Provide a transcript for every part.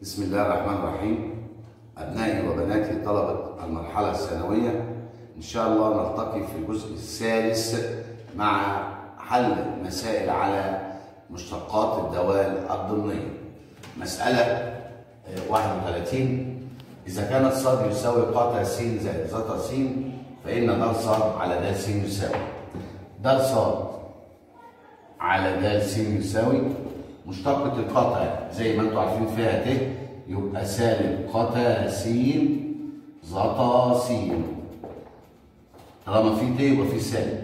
بسم الله الرحمن الرحيم. أبنائي وبناتي طلبة المرحلة الثانوية إن شاء الله نلتقي في الجزء الثالث مع حل مسائل على مشتقات الدوال الضمنية. مسألة آه، 31 إذا كانت صاد يساوي قاتا س زائد زتا س فإن د صاد على د س يساوي. د صاد على د س يساوي مشتقة القطع زي ما أنتم عارفين فيها ت يبقى سالب قطع س زتا س طالما في ت يبقى في سالب.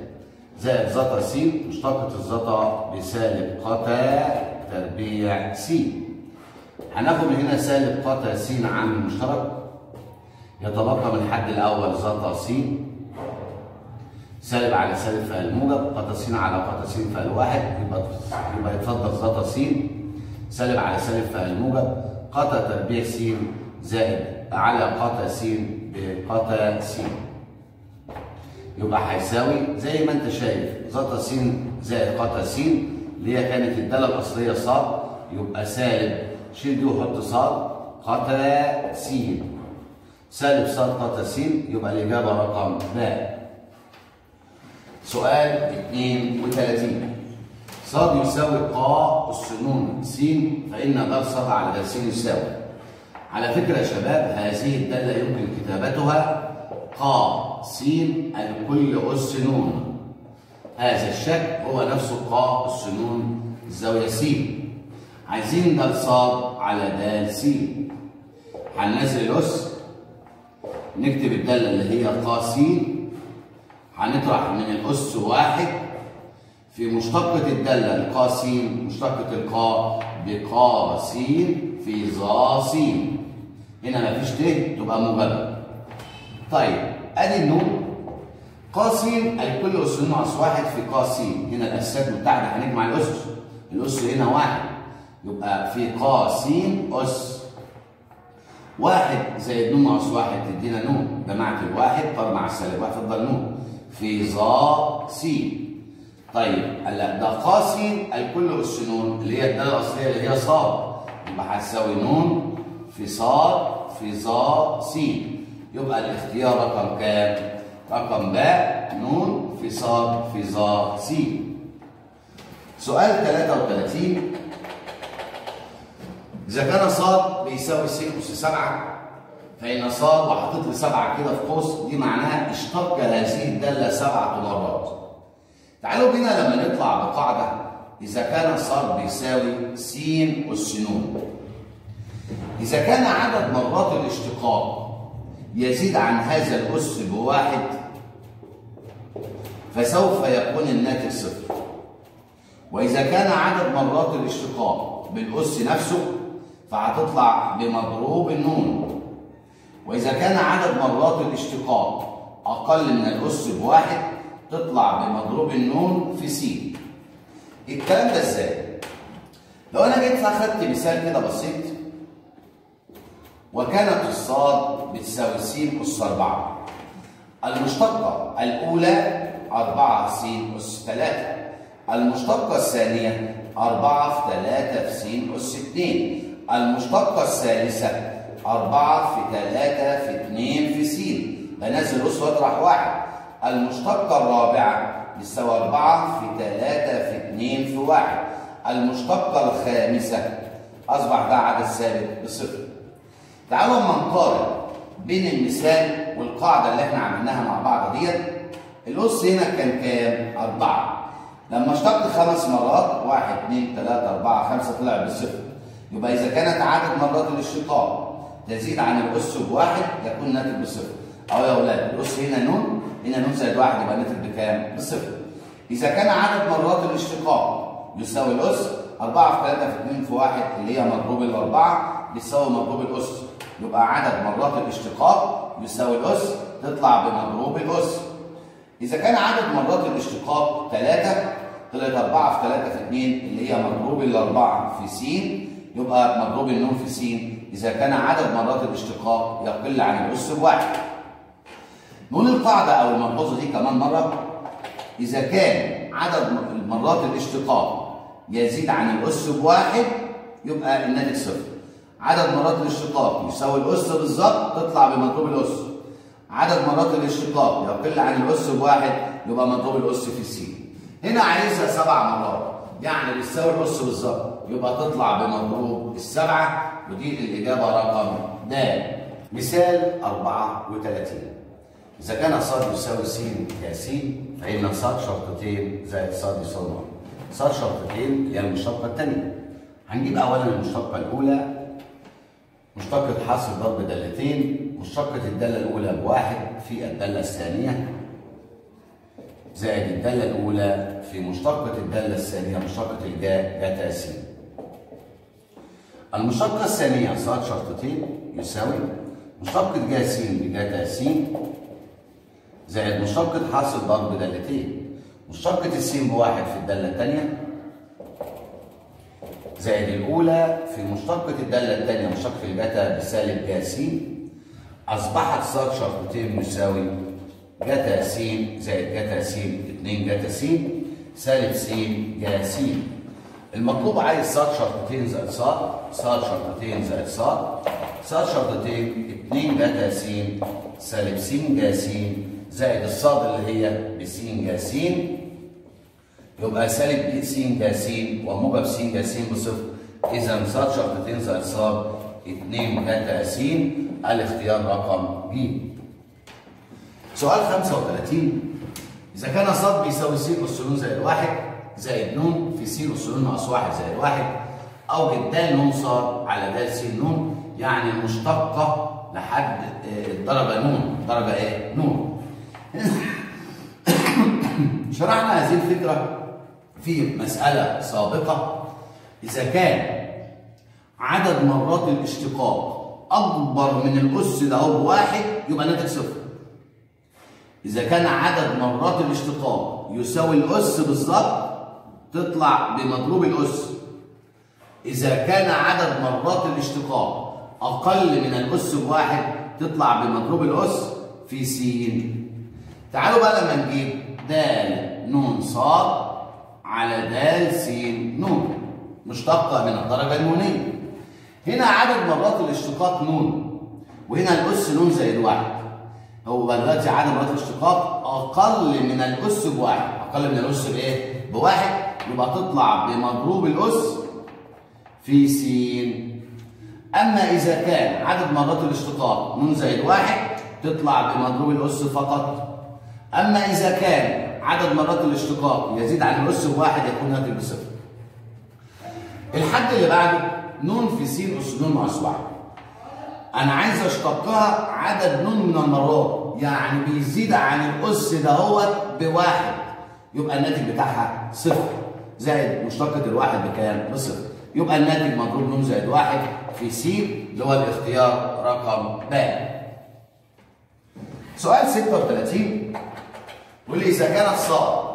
زائد زتا س مشتقة الزتا بسالب قطع تربيع س. هناخد من هنا سالب قطع س عامل مشترك. يتبقى من الحد الأول زتا س سالب على سالب فعل موجب قطع س على قطع س فعل واحد يبقى يبقى يتفضل زتا س سالب على سالب فعل موجب قطع تربيع س زائد على قطع س بقطع س يبقى هيساوي زي ما انت شايف زتا س زائد قطع س اللي هي كانت الدالة الأصلية ص يبقى سالب شيل دي وحط ص قطع س سالب ص قطع س يبقى الإجابة رقم باء. سؤال 32 صاد يساوي ق أس ن س فإن د صاد على س يساوي. على فكرة يا شباب هذه الدالة يمكن كتابتها ق س الكل أس ن هذا الشكل هو نفسه ق أس ن الزاوية س عايزين د صاد على د س هننزل الأس نكتب الدالة اللي هي ق س هنطرح من الأس واحد في مشتقة الدالة القا س مشتقة القاء بقا س في ظا س هنا مفيش ت تبقى موجبة طيب أدي النون. قا س الكل أس ناقص واحد في قا س هنا الأسات متحدة هنجمع الأس. الأس هنا واحد. يبقى في قا س أس. واحد زائد نون ناقص واحد تدينا نون. جمعت الواحد طار مع السالب واحد تفضل نون. في ظا س. طيب هلا ده قا الكل اس نون اللي هي الدالة الأصلية اللي هي ص. يبقى هتساوي نون في ص في ظا س. يبقى الاختيار رقم كام؟ رقم باء نون في ص في ظا س. سؤال 33 إذا كان ص بيساوي س أس 7 فإن ص وحطيت لي 7 كده في قوس دي معناها اشتق هذه الدالة سبعة مرات. تعالوا بينا لما نطلع بقاعدة إذا كان ص بيساوي س أس ن. إذا كان عدد مرات الاشتقاق يزيد عن هذا الأس بواحد فسوف يكون الناتج صفر. وإذا كان عدد مرات الاشتقاق بالأس نفسه فهتطلع بمضروب النون وإذا كان عدد مرات الاشتقاق أقل من الأس بواحد تطلع بمضروب النون في س. الكلام ده إزاي؟ لو أنا جيت أخدت مثال كده بسيط وكانت الصاد بتساوي س أس 4 المشتقة الأولى 4 س أس 3 المشتقة الثانية 4 في 3 في س أس 2 المشتقة الثالثة أربعة في ثلاثة في اثنين في س بنزل أس واطرح واحد. المشتقة الرابعة بتساوي أربعة في ثلاثة في اثنين في واحد. المشتقة الخامسة أصبح ده عدد ثابت بصفر. تعالوا اما نقارن بين المثال والقاعدة اللي إحنا عملناها مع بعض ديت. الأس هنا كان كام؟ أربعة. لما اشتقت خمس مرات واحد اثنين ثلاثة أربعة خمسة طلع بالصفر يبقى إذا كانت عدد مرات الاشتقاق تزيد عن الأس بواحد يكون ناتج بصفر. أهو يا أولاد الأس هنا نون هنا نون زائد واحد يبقى ناتج بكام؟ بصفر. إذا كان عدد مرات الاشتقاق يساوي الأس 4 في 3 في 2 في 1 اللي هي مضروب الأربعة بيساوي مضروب الأس. يبقى عدد مرات الاشتقاق يساوي الأس تطلع بمضروب الأس. إذا كان عدد مرات الاشتقاق 3 طلعت 4 في 3 في 2 اللي هي مضروب الأربعة في س يبقى مضروب النون في س إذا كان عدد مرات الاشتقاق يقل عن الأس بواحد. نقول القاعدة أو الملحوظة دي كمان مرة إذا كان عدد مرات الاشتقاق يزيد عن الأس بواحد يبقى الناتج صفر. عدد مرات الاشتقاق يساوي الاس بالظبط تطلع بمضروب الاس عدد مرات الاشتقاق يقل عن الاس بواحد يبقى مضروب الاس في س هنا عايزها سبع مرات يعني بتساوي الاس بالظبط يبقى تطلع بمضروب السبعة ودي الإجابة رقم د مثال 34 إذا كان ص يساوي س كس فإن ص شرطتين زائد ص يساوي ن ص شرطتين اللي هي المشتقة الثانية. هنجيب اولا المشتقة الأولى. مشتقة حاصل ضرب دالتين مشتقة الدالة الأولى بواحد في الدالة الثانية زائد الدالة الأولى في مشتقة الدالة الثانية مشتقة الجاء جاتا س المشتقة الثانية صاد شرطتين يساوي مشتقة جا س بجاتا س زائد مشتقة حاصل ضرب دالتين مشتقة السين بواحد في الدالة الثانية زائد الأولى في مشتقة الدالة الثانية مشتقة الجاتا بسالب جا س أصبحت صاد شرطتين يساوي جاتا س زائد جاتا س 2 جاتا س سالب س جا س المطلوب عايز صاد شرطتين زائد صاد صاد شرطتين زائد صاد. صاد شرطتين 2 جاتا س سالب س جا س زائد الصاد اللي هي بس جا س يبقى سالب س جا س وموجب س جا س بصفر. إذا صاد شرطتين زائد صاد 2 جاتا س الاختيار رقم ج سؤال 35 إذا كان صاد بيساوي س ن زائد واحد زائد ن في س اس ن ناقص واحد زائد واحد اوجد د ن صاد على د س ن يعني المشتقه لحد الدرجة ن درجة إيه؟ ن شرحنا هذه الفكرة في مسألة سابقة. إذا كان عدد مرات الاشتقاق أكبر من الأس ده هو بواحد يبقى الناتج صفر. إذا كان عدد مرات الاشتقاق يساوي الأس بالظبط تطلع بمضروب الأس. إذا كان عدد مرات الاشتقاق أقل من الأس بواحد تطلع بمضروب الأس في س. تعالوا بقى لما نجيب د ن ص على د س ن مشتقة من الدرجة النونية. هنا عدد مرات الاشتقاق ن وهنا الأس ن زائد واحد. هو دلوقتي عدد مرات الاشتقاق أقل من الأس بواحد، أقل من الأس بإيه؟ بواحد يبقى تطلع بمضروب الأس في س. أما إذا كان عدد مرات الاشتقاق ن زائد واحد تطلع بمضروب الأس فقط. أما إذا كان عدد مرات الاشتقاق يزيد عن الأس بواحد يكون ناتج بصفر. الحد اللي بعده ن في س أس ن ناقص واحد. أنا عايز أشتقها عدد ن من المرات، يعني بيزيد عن الأس دهوت بواحد. يبقى الناتج بتاعها صفر. زائد مشتقة الواحد بكام؟ بصفر. يبقى الناتج مضروب ن زائد واحد في س اللي هو الاختيار رقم ب. سؤال 36 يقول لي إذا كانت ص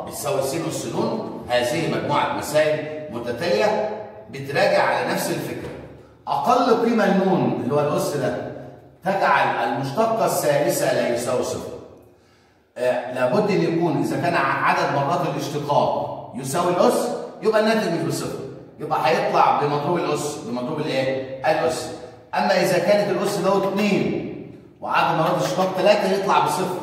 بتساوي س اس ن هذه مجموعة مسائل متتالية بتراجع على نفس الفكرة أقل قيمة النون اللي هو الأس ده تجعل المشتقة الثالثة لا يساوي صفر آه لابد أن يكون إذا كان عدد مرات الاشتقاق يساوي الأس يبقى الناتج مش بصفر يبقى هيطلع بمضروب الأس بمضروب الإيه؟ الأس. أما إذا كانت الأس دوت 2 وعدد مرات الاشتقاق 3 يطلع بصفر.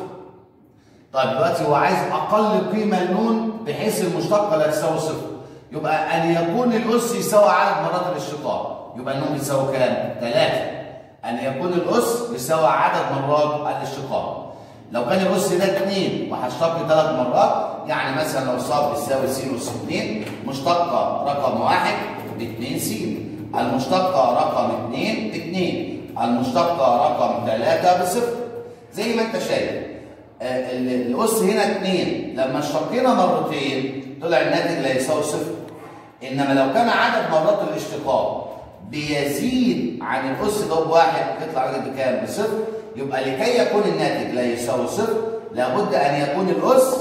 طيب دلوقتي هو عايز أقل قيمة لنون بحيث المشتقه لا تساوي صفر. يبقى أن يكون الأس يساوي عدد مرات الاشتقاق يبقى النون بيساوي كام؟ 3 أن يكون الأس يساوي عدد مرات الاشتقاق لو كان الأس ده 2 وهشتق ثلاث مرات يعني مثلا لو صاد بيساوي س اس 2 مشتقة رقم 1 ب 2 س المشتقة رقم 2 2 المشتقة رقم 3 بصفر. زي ما انت شايف. الأس هنا 2 لما اشتقينا مرتين طلع الناتج لا يساوي صفر. إنما لو كان عدد مرات الاشتقاق بيزيد عن الأس ده بواحد يطلع الناتج بكام؟ بصفر. يبقى لكي يكون الناتج لا يساوي صفر لابد أن يكون الأس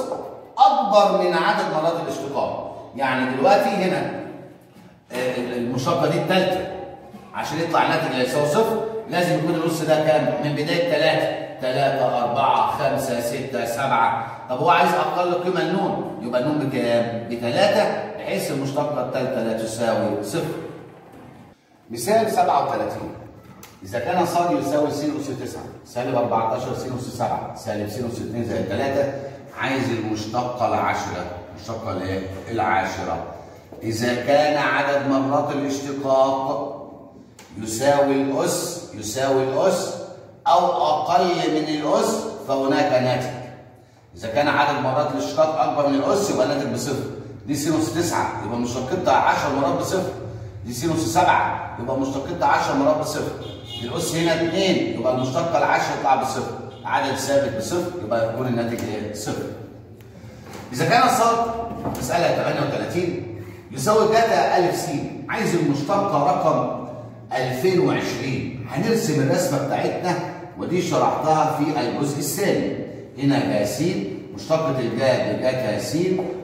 أكبر من عدد مرات الاشتقاق. يعني دلوقتي هنا المشتقه دي الثالثه عشان يطلع الناتج لا يساوي صفر لازم يكون الاس ده كام؟ من بداية 3 3 4 5 6 7 طب هو عايز أقل قيمة النون يبقى النون بكام؟ بثلاثه بحيث المشتقة الثالثه لا تساوي صفر. مثال 37 إذا كان ص يساوي س أس 9 سالب 14 س أس 7 سالب س أس 2 زائد 3 عايز المشتقة العاشرة المشتقة الايه؟ العاشرة. إذا كان عدد مرات الاشتقاق يساوي الأس يساوي الأس أو أقل من الأس فهناك ناتج. إذا كان عدد مرات الاشتقاق أكبر من الأس يبقى الناتج بصفر. دي س أس 9 يبقى مشتقتها 10 مرات بصفر. دي س أس 7 يبقى مشتقتها 10 مرات بصفر. الأس هنا 2 يبقى المشتقة العاشرة تطلع بصفر. عدد ثابت بصفر يبقى يكون الناتج إيه؟ صفر. إذا كان الصاد مسألة 38 يساوي جتا ألف س. عايز المشتقة رقم 2020 هنرسم الرسمة بتاعتنا ودي شرحتها في الجزء الثاني. هنا جا س مشتقة الجا بجاتا س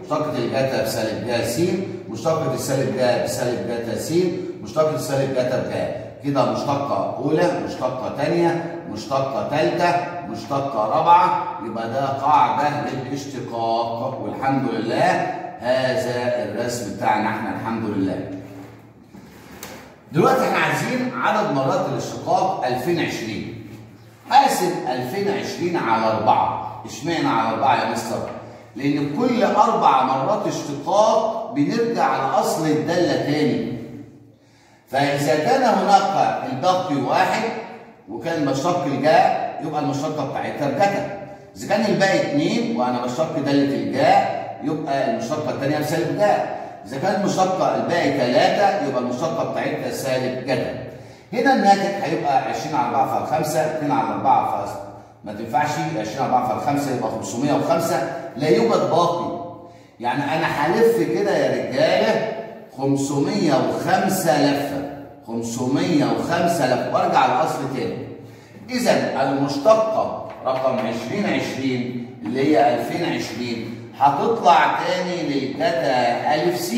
مشتقة الجاتا بسالب جا س مشتقة السالب جا بسالب جاتا س مشتقة السالب جاتا بجا كده مشتقة أولى مشتقة ثانية مشتقة ثالثة مشتقة رابعة. يبقى ده قاعدة للاشتقاق. والحمد لله هذا الرسم بتاعنا إحنا الحمد لله. دلوقتي إحنا عايزين عدد مرات الاشتقاق 2020 حاسب 2020 على 4 اشمعنى على 4 يا مستر؟ لأن كل أربع مرات اشتقاق بنرجع لأصل الدالة تاني. فإذا كان هناك الباقي واحد وكان مشتق الجاء يبقى المشتقة بتاعتها الجتا إذا كان الباقي اثنين وأنا بشتق دالة الجاء يبقى المشتقة الثانية بسالب جاء إذا كان المشتقة الباقي ثلاثة يبقى المشتقة بتاعتها سالب جتا هنا الناتج هيبقى 20 على 4 في 5 2 على 4 في ما تنفعش 20 على 4 في 5 يبقى 505 لا يوجد باقي. يعني أنا هلف كده يا رجالة 505 لفة. 505 لفة وأرجع للأصل تاني. إذا المشتقة رقم 2020 اللي هي 2020 هتطلع تاني للجتا ألف س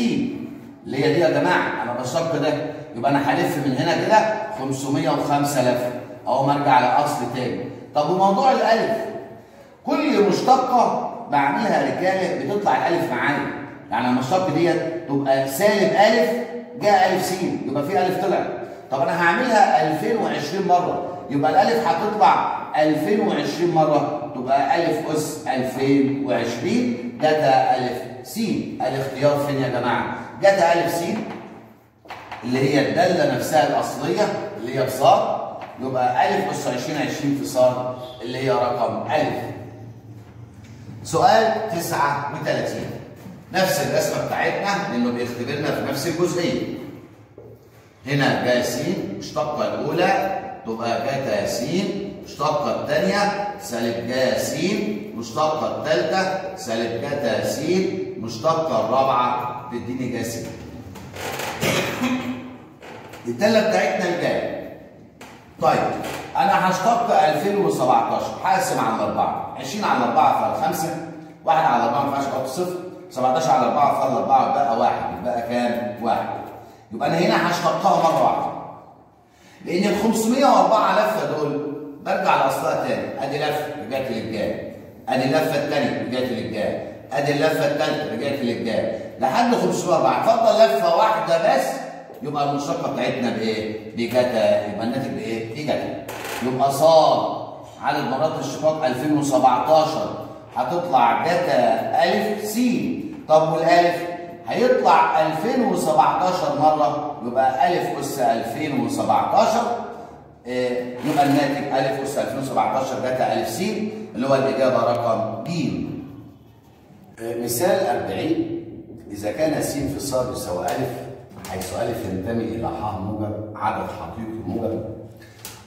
اللي هي دي يا جماعة. أنا بشتق ده. يبقى أنا هلف من هنا كده 505 لفة أهو ما أرجع للأصل تاني. طب وموضوع الألف؟ كل مشتقة بعملها رجالة بتطلع الألف معايا. يعني المشتقة ديت تبقى سالب ألف جاء ألف س يبقى في ألف طلع. طب أنا هعملها 2020 مرة. يبقى الألف هتطلع 2020 مرة. تبقى ألف أس 2020 جتا ألف س. الاختيار فين يا جماعة؟ جتا ألف س اللي هي الدالة نفسها الأصلية اللي هي بصاد يبقى ألف أس 2020 في صاد اللي هي رقم ألف. سؤال 39 نفس الرسمة بتاعتنا لأنه بيختبرنا في نفس الجزئية. هنا جا س مشتقة الأولى تبقى جاتا س مشتقة الثانية سالب جا س مشتقة الثالثة سالب جاتا س مشتقة الرابعة تديني جا س الدالة بتاعتنا الجاية. طيب أنا هشتق 2017 هقسم على الأربعة 20 على الأربعة فال 5 1 على 4 ما ينفعش أحط صفر. 17 على 4 فال 4 يبقى 1 يبقى كام؟ 1 يبقى أنا هنا هشتقها مرة واحدة. لأن ال 504 لفه دول برجع لأصلها تاني. أدي لفة رجعت للجاي أدي اللفة الثانية رجعت للجاي أدي اللفة الثالثه رجعت للجاي لحد 504 اتفضل لفة واحدة بس يبقى المشتقه بتاعتنا بإيه؟ بجتا يبقى الناتج بإيه؟ بجتا يبقى صاد. عدد مرات الاشتقاق 2017 هتطلع جتا ألف س. طب والألف؟ هيطلع 2017 مرة يبقى ألف أس 2017 إيه يبقى الناتج ألف أس 2017 جاتا ألف س اللي هو الإجابة رقم ب. إيه مثال 40 إذا كان س في ص يساوي ألف حيث ألف ينتمي إلى ح موجب عدد حقيقي موجب.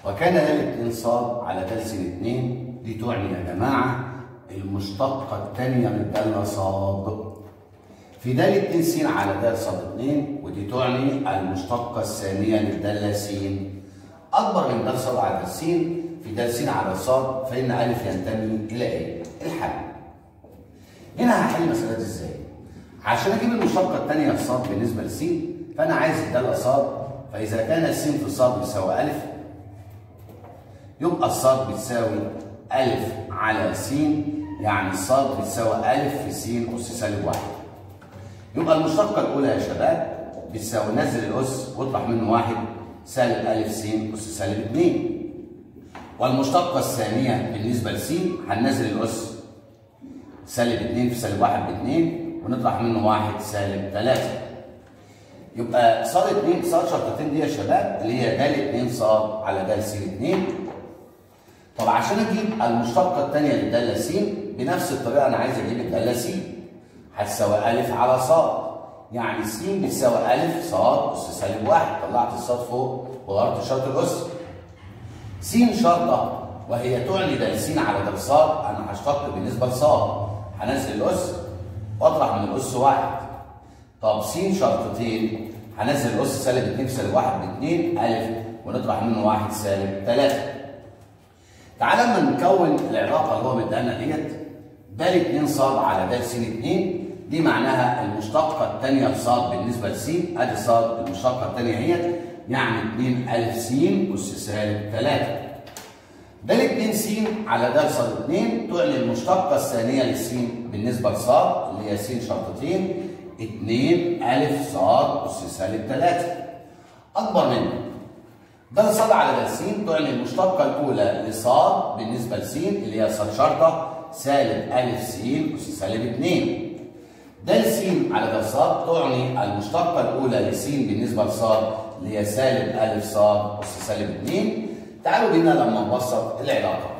وكان دال 2 ص على دال س 2 دي تعني يا جماعة المشتقة الثانية من دالة صاد في دالة 2 س على د ص 2 ودي تعني المشتقة الثانية للدالة س أكبر من د ص على س في د س على ص فإن أ ينتمي إلى إيه؟ الحل. هنا هحل مسألة إزاي؟ عشان أجيب المشتقة الثانية ص بالنسبة لس فأنا عايز الدالة ص فإذا كان س في ص بيساوي أ يبقى الص بتساوي أ على س يعني الص بتساوي أ في س أس سالب واحد. يبقى المشتقة الأولى يا شباب بتساوي نزل الأس واطرح منه واحد سالب أ س أس سالب 2 والمشتقة الثانية بالنسبة لس هننزل الأس سالب 2 في سالب 1 ب 2 ونطرح منه 1 سالب 3 يبقى ص 2 ص شرطتين دي يا شباب اللي هي د 2 ص على د س 2 طب عشان أجيب المشتقة الثانية للدالة س بنفس الطريقة أنا عايز أجيب الدالة س هتساوي أ على ص يعني س بتساوي أ ص أس سالب 1 طلعت الصاد فوق وغيرت شرط الأس. س شرطة وهي تعني د س على د ص أنا هشتق بالنسبة لص هنزل الأس وأطرح من الأس 1 طب س شرطتين هنزل الأس سالب 2 في سالب 1 ب 2 أ ونطرح منه 1 سالب 3 تعالى اما نكون العلاقه اللي هو مديها ديت د 2 ص على د س 2 دي معناها المشتقة الثانية لص بالنسبة لس ادي ص المشتقة الثانية اهيت يعني 2 ا س اس سالب 3 د 2 س على د ص 2 تعني المشتقة الثانية لس بالنسبة لص اللي هي س شرطتين 2 ا ص اس سالب 3 أكبر منه. ده ص على د س تعني المشتقة الأولى لص بالنسبة لس اللي هي ص شرطة سالب أ س أس سالب 2 د س على د ص تعني المشتقة الأولى لس بالنسبة لص اللي هي سالب أ ص أس سالب 2 تعالوا بينا لما نبسط العلاقة.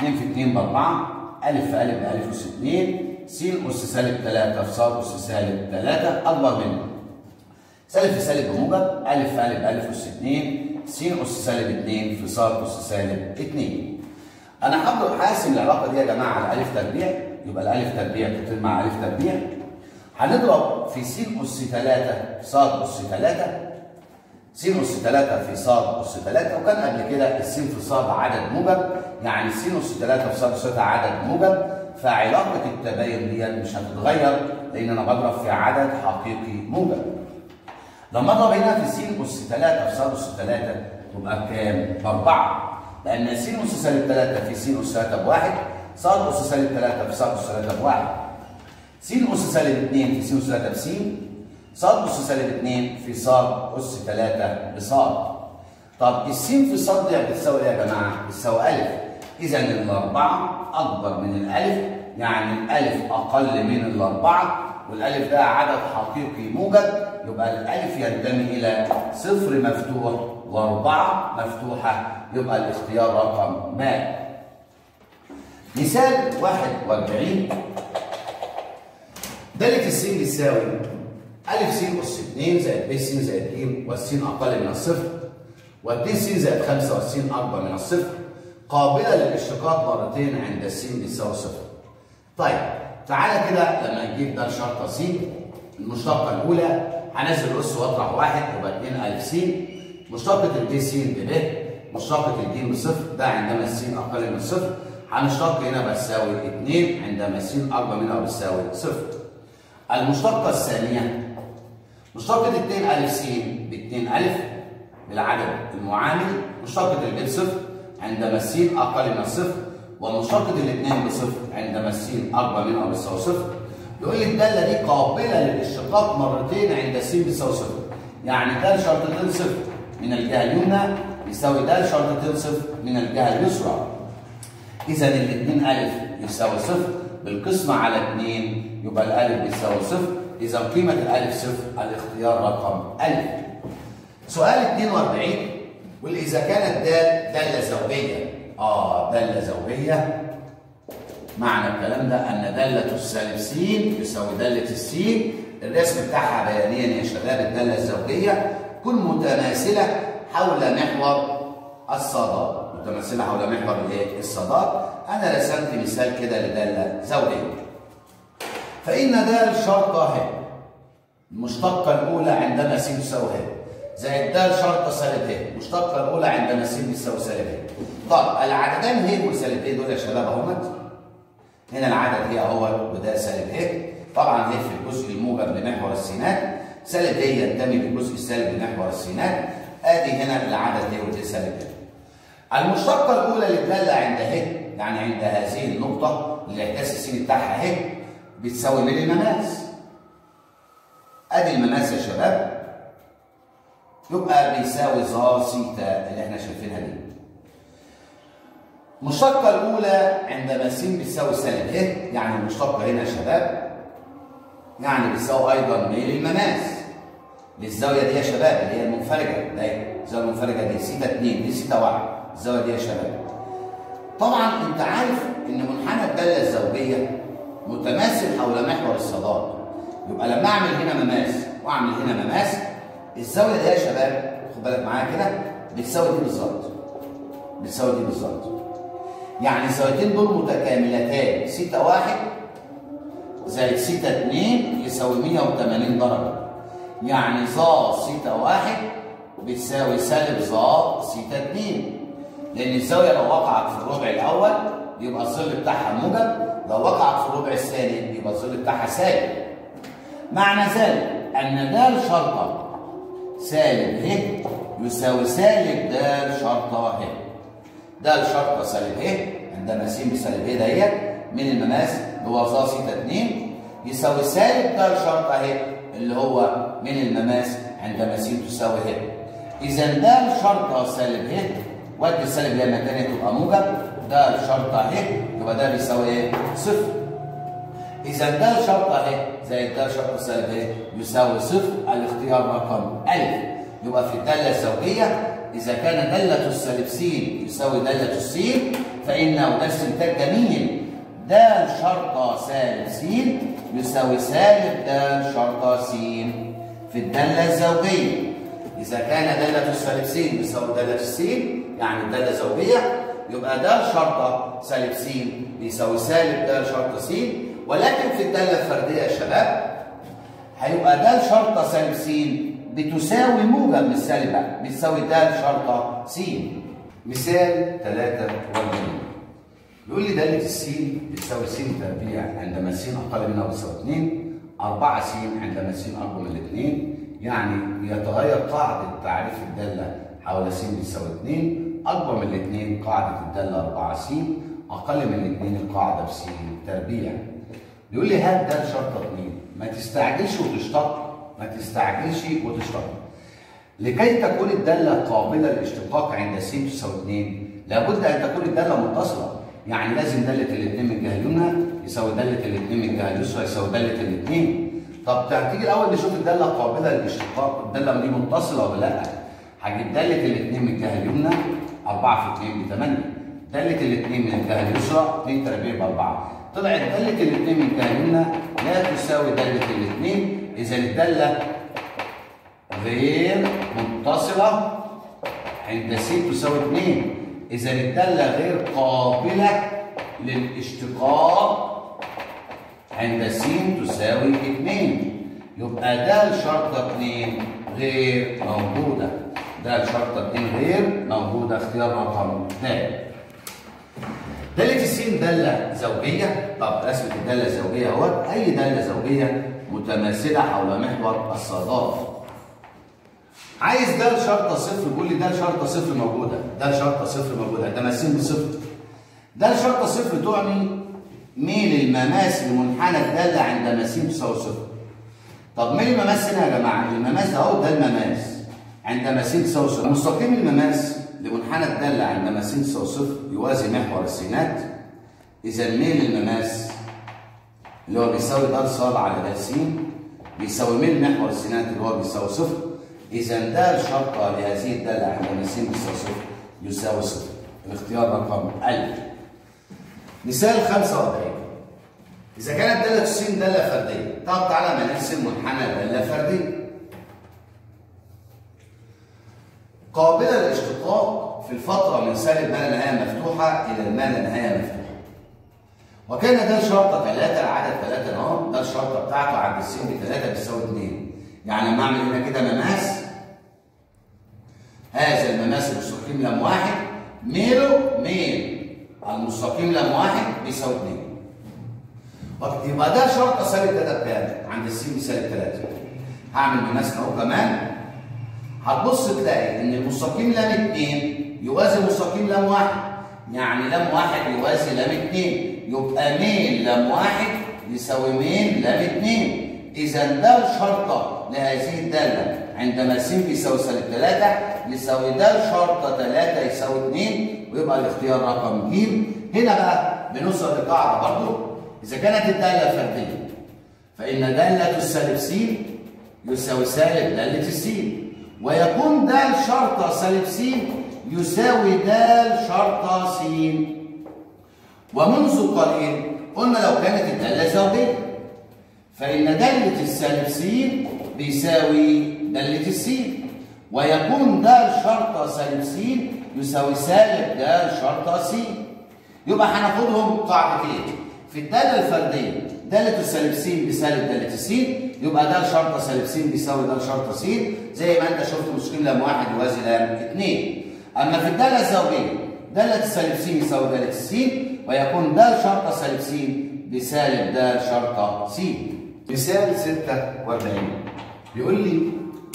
2 في 2 ب 4 أ في أ بأ أس 2 س أس سالب 3 في ص أس سالب 3 أكبر منه. سالب في سالب بموجب أ في أ بأ أس 2 س أس سالب 2 في ص أس سالب 2 أنا هبدأ حاسم العلاقة دي يا جماعة على ألف تربيع. يبقى الألف تربيع تتم مع ألف تربيع. هنضرب في س أس 3 في ص أس 3 س أس 3 في ص أس 3 وكان قبل كده الس في ص عدد موجب. يعني س أس 3 في ص أس 3 عدد موجب. فعلاقة التباين ديت مش هتتغير لأن أنا بضرب في عدد حقيقي موجب. لما اضرب هنا في س اس 3 في ص اس 3 تبقى بكام؟ ب 4 لأن س اس سالب 3 في س اس 3 بواحد ص اس سالب 3 في ص اس 3 بواحد س اس سالب 2 في س اس 3 بس ص اس سالب 2 في ص اس 3 بص طب السين في ص دي بتساوي إيه يا جماعة؟ بتساوي ألف إذا الأربعة أكبر من الألف يعني الألف أقل من الأربعة والألف ده عدد حقيقي موجب يبقى الألف ينتمي إلى صفر مفتوح وأربعة مفتوحة يبقى الاختيار رقم ما. مثال 41 دالة السين بتساوي أ س أس 2 زائد ب س زائد ج والسين أقل من الصفر. و2 س زائد 5 والسين أكبر من الصفر. قابلة للاشتقاق مرتين عند السين بتساوي صفر. طيب تعالى كده لما نجيب ده شرطة س المشتقة الأولى هنزل الأس وأطرح واحد يبقى 2 أ س مشتقة الب س بب مشتقة الج بصفر ده عندما السين أقل من الصفر هنشتق هنا بتساوي 2 عندما السين أكبر منها بتساوي صفر. المشتقة الثانية مشتقة 2 أ س ب 2 أ بالعدد المعامل. مشتقة الب صفر عندما السين أقل من الصفر ومشتقة الاثنين بصفر عندما السين أكبر من أو بتساوي صفر. يقول لي الدالة دي قابلة للاشتقاق مرتين عند السين بتساوي صفر. يعني ده شرطتين صفر من الجهة اليمنى يساوي ده شرطتين صفر من الجهة اليسرى. إذا الاثنين ألف يساوي صفر. بالقسمة على اثنين يبقى الألف بيساوي صفر. إذا قيمة الألف صفر الاختيار رقم ألف. سؤال 42 وإذا كانت دال دالة زوجية آه دالة زوجية. معنى الكلام ده أن دالة السالب س يساوي دالة السين. الرسم بتاعها بيانيا يا شباب الدالة الزوجية. تكون متماثلة حول محور الصادات متماثلة حول محور الإيه؟ الصادات أنا رسمت مثال كده لدالة زوجية. فإن دال شرطة ه المشتقة الأولى عندما س تساوي ه زائد د شرطة سالب ه المشتقة الأولى عندما س بتساوي سالب ه طب العددان ه وسالب ه دول يا شباب اهمت هنا العدد هي أهو وده سالب ه طبعا في الجزء الموجب لمحور السينات سالب ه ينتمي للجزء السالب لمحور السينات آدي هنا العدد ه وده سالب ه المشتقة الأولى اللي الدالة عند ه يعني عند هذه النقطة اللي اعكاس السين بتاعها ه بتساوي ميل المماس. آدي المماس يا شباب يبقى بيساوي ظا سيتا اللي إحنا شايفينها دي. المشتقة الأولى عندما س بتساوي سالب ه يعني المشتقة هنا يا شباب. يعني بتساوي أيضا ميل المماس للزاوية دي يا شباب اللي هي المنفرجة. ده الزاوية المنفرجة دي. سيتا 2 دي سيتا 1 الزاوية دي يا شباب. طبعا أنت عارف إن منحنى الدالة الزوجية متماثل حول محور الصادات يبقى لما أعمل هنا مماس وأعمل هنا مماس الزاوية دي يا شباب خد بالك معايا كده بتساوي دي بالظبط. بتساوي دي بالظبط. يعني الزاويتين دول متكاملتان. سيتا واحد زائد سيتا اتنين يساوي 180 درجة. يعني ظا سيتا واحد بتساوي سالب ظا سيتا اتنين. لأن الزاوية لو وقعت في الربع الأول يبقى الظل بتاعها موجب. لو وقعت في الربع الثاني يبقى الظل بتاعها سالب. معنى ذلك أن د شرطة سالب ه يساوي سالب د شرطة ه د شرطة سالب ه عندما س بسالب ه ديت؟ من المماس ظا سيتا 2 يساوي سالب د شرطة ه اللي هو من المماس عندما س تساوي ه إذا د شرطة سالب ه ودي السالب لما تانية تبقى موجب د شرطة ه يبقى ده بيساوي إيه؟ صفر. إذا د شرطة ه زائد د شرطة سالب ه يساوي صفر. الاختيار رقم ألف. يبقى في الدالة الزوجية إذا كان دالة السالب يساوي دالة الس فإنه ده استنتاج جميل د شرطة سالب س يساوي سالب د شرطة س في الدالة الزوجية إذا كان دالة السالب س يساوي دالة الس يعني الدالة زوجية يبقى د شرطة سالب س بيساوي سالب د شرطة س ولكن في الدالة الفردية يا شباب هيبقى د شرطة سالب س بتساوي موجب من السالب بقى بتساوي د شرطة س مثال 43 يقول لي دالة السين بتساوي س تربيع عندما س أقل منها بتساوي 2 4 س عندما س أكبر من الاثنين يعني يتغير قاعدة تعريف الدالة حول س بتساوي 2 أكبر من الاثنين قاعدة الدالة 4 س أقل من الاثنين القاعدة بس تربيع. يقول لي هات ده شرطة 2 ما تستعجلش وتشتق. ما تستعجلش وتشتق لكي تكون الدالة قابلة للاشتقاق عند س تساوي 2 لابد أن تكون الدالة متصلة. يعني لازم دالة الاثنين من الجهة اليمنى يساوي دالة الاثنين من الجهة اليسرى يساوي دالة الاثنين طب تيجي الأول نشوف الدالة قابلة للاشتقاق الدالة دي متصلة ولا لأ؟ هجيب دالة الاثنين من الجهة اليمنى 4 في 2 ب 8 دالة الاثنين من الجهة اليسرى 2 تربيع ب 4 طلعت دالة الاثنين من الجهة اليمنى لا تساوي دالة الاثنين إذا الدالة غير متصلة عند س تساوي 2 إذا الدالة غير قابلة للاشتقاق عند س تساوي 2 يبقى د شرطة 2 غير موجودة. د شرطة 2 غير موجودة. اختيار رقم 2 دالة السين دالة زوجية. طب رسمة الدالة الزوجية أهوت. أي دالة زوجية؟ متماثلة حول محور الصادات عايز دال شرطة صفر بيقول لي دال شرطة صفر موجودة دال شرطة صفر موجودة ده ماسين بصفر دال شرطة صفر تعني ميل المماس لمنحنى الدالة عند ماسين تساوي صفر؟ طب ميل المماس هنا يا جماعة؟ المماس ده أهو ده المماس عند ماسين تساوي صفر. مستقيم المماس لمنحنى الدالة عند ماسين تساوي صفر يوازي محور السينات. إذا ميل المماس اللي هو بيساوي د ص على د س بيساوي ميل محور السينات اللي هو بيساوي صفر. إذا د شرطة لهذه الدالة عند ماسين بيساوي صفر يساوي صفر. الاختيار رقم 1000 مثال 45 إذا كانت دالة س دالة فردية طب تعالى ما نرسم منحنى دالة فردية. قابلة للاشتقاق في الفترة من سالب ما لا نهاية مفتوحة إلى ما لا نهاية مفتوحة. وكان ده شرطة 3 العدد 3 أهو ده الشرطة بتاعته عند السين ب 3 بتساوي 2 يعني لما أعمل هنا كده مماس هذا المماس المستقيم لم واحد ميله ميل المستقيم لم واحد بيساوي 2 يبقى ده شرطة سالب 3 بكام؟ عند السين بسالب 3 هعمل مماس أهو كمان. هتبص تلاقي إن المستقيم لام 2 يوازي مستقيم لام 1 يعني لام 1 يوازي لام 2 يبقى ميل لام 1 يساوي ميل لام 2 إذا ده شرطه لهذه الدالة. عندما س بيساوي سالب 3 يساوي د شرطه 3 يساوي 2 ويبقى الاختيار رقم ج. هنا بقى بنوصل لقاعدة برضه إذا كانت الدالة فردية فإن دالة السالب س يساوي سالب دالة السين ويكون د شرطه سالب س يساوي د شرطه س. ومنذ قليل قلنا لو كانت الدالة زوجيه فإن دالة السالب س بيساوي دالة السين. ويكون د شرطه سالب س يساوي سالب د شرطه س يبقى هناخدهم قاعدتين. في الدالة الفردية دالة السالب س بسالب دالة س يبقى د شرطه سالب س بيساوي د شرطه س زي ما انت شفت مشكلة لام واحد يوازي لام اثنين أما في الدالة الزوجية دالة السالب س يساوي دالة الس ويكون د شرطه سالب س بسالب د شرطه س. مثال 46 بيقول لي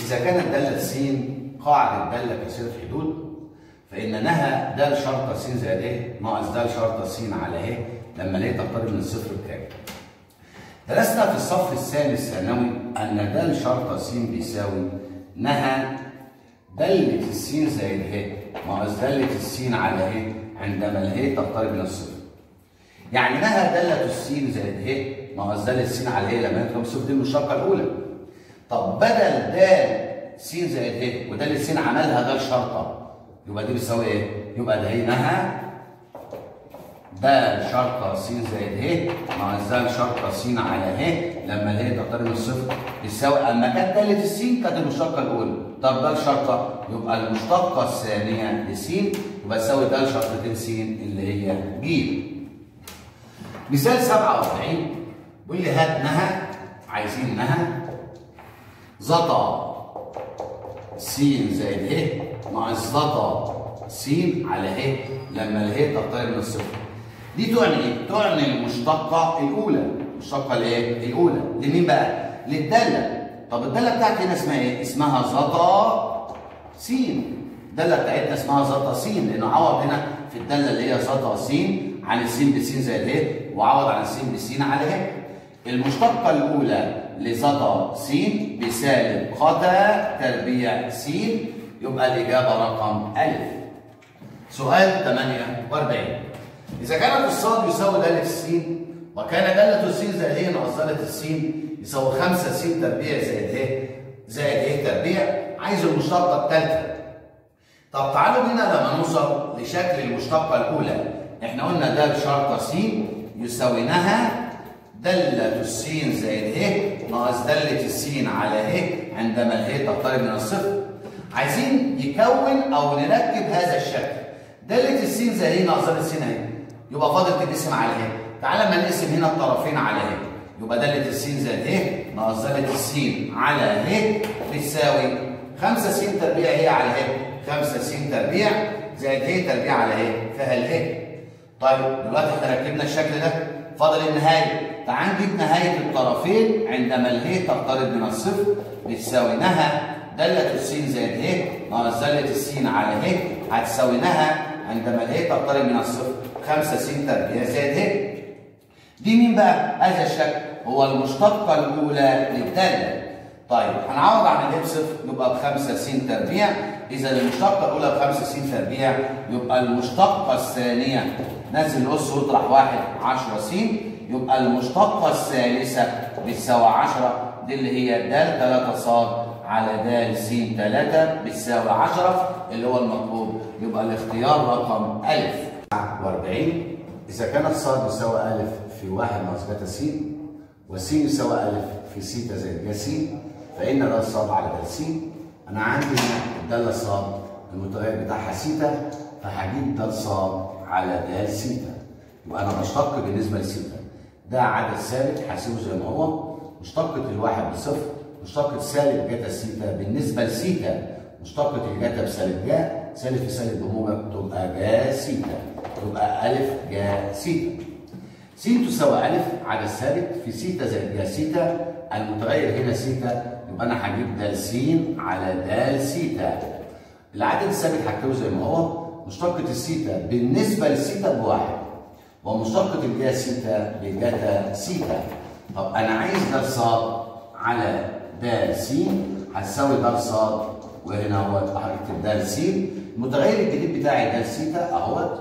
إذا كانت دالة س قاعدة دالة كثيره حدود فإنها د شرطه س زائد إيه؟ ناقص د شرطه س على إيه؟ لما الاقي تقترب من الصفر بكام درسنا في الصف الثالث ثانوي أن د شرطه س بيساوي نهى دالة السين زائد ه ناقص دالة السين على ه عندما اله تقترب من الصفر. يعني نهى دالة السين زائد ه ناقص دالة السين على ه لما يقترب من الصفر دي المشتقة الأولى. طب بدل د س زائد ه ودالة السين عملها د شرطة يبقى دي بتساوي إيه؟ يبقى ده هي نهى د شرطة س زائد ه ناقص د شرطة س على ه لما ال تقترب من الصفر يساوي أما كانت دالة السين كانت المشتقة الأولى طب د شرطة يبقى المشتقة الثانية لس يبقى تساوي د شرطتين س اللي هي ج مثال 47 بيقول لي هات نهى عايزين نهى. زطا س زائد ه ناقص زطا س على ه لما ال تقترب من الصفر. دي تعني إيه؟ تعني المشتقة الأولى، المشتقة الايه؟ الأولى، لمين بقى؟ للدالة، طب الدالة بتاعتي هنا اسمها إيه؟ اسمها زطا س، الدالة بتاعتنا اسمها زطا س، لأن عوض هنا في الدالة اللي هي زطا س عن الس بس زائد ه، وعوض عن الس بس على ه. المشتقة الأولى لزطا س بسالب قتا تربيع س، يبقى الإجابة رقم أ. سؤال 48 إذا كانت الصاد يساوي دالة السين وكان دالة السين زائد ه ناقص دالة السين يساوي 5 س تربيع زائد ه زائد ه تربيع عايز المشتقة الثالثة. طب تعالوا بينا لما نوصل لشكل المشتقة الأولى إحنا قلنا د شرطة س يساوي نهى دالة السين زائد ه ناقص دالة السين على ه عندما اله تقترب من الصفر. عايزين يكون أو نركب هذا الشكل. دالة السين زائد ه ناقص دالة السين اهي. يبقى فاضل تتقسم على ه تعالى اما نقسم هنا الطرفين على ه يبقى داله السين زائد ه ناقص داله السين على ه بتساوي 5 س تربيع ه على ه 5 س تربيع زائد ه تربيع على ه فيها اله طيب دلوقتي إحنا ركبنا الشكل ده فاضل النهاية نجيب نهاية الطرفين عندما اله تقترب من الصفر بتساوي نهى داله السين زائد ه ناقص داله السين على ه هتساوي نهى عندما ال تقترب من الصفر 5 س تربيع زائد ه. دي مين بقى؟ هذا الشكل هو المشتقة الأولى للدالة. طيب هنعوض عن ال بصفر يبقى ب 5 س تربيع، إذا المشتقة الأولى ب 5 س تربيع يبقى المشتقة الثانية نزل الأس واطرح واحد 10 س يبقى المشتقة الثالثة بتساوي 10 دي اللي هي د 3 ص على د س 3 بتساوي 10 اللي هو المطلوب. يبقى الاختيار رقم أ 40 إذا كانت ص يساوي أ في 1 ناقص جتا س وس يساوي أ في س زائد ج س فإن د ص على د س أنا عندي هنا الدالة ص المتغير بتاعها س فهجيب د ص على د س يبقى أنا بشتق بالنسبة لس ده عدد ثابت هسيبه زي ما هو. مشتقة الواحد بصفر. مشتقة سالب جتا سيتا. بالنسبة لسيتا مشتقة الجتا بسالب جا. سالب في سالب بموجب تبقى جا سيتا. تبقى ألف جا سيتا. س تساوي ألف عدد ثابت في سيتا زائد جا سيتا. المتغير هنا سيتا. يبقى أنا هجيب د س على د سيتا. العدد الثابت هكتبه زي ما هو. مشتقة السيتا بالنسبة للسيتا بواحد ومشتقة الجا سيتا بجتا سيتا طب أنا عايز د ص على د س هتساوي د ص وهنا اهوت هكتب د س المتغير الجديد بتاعي د سيتا أهوت.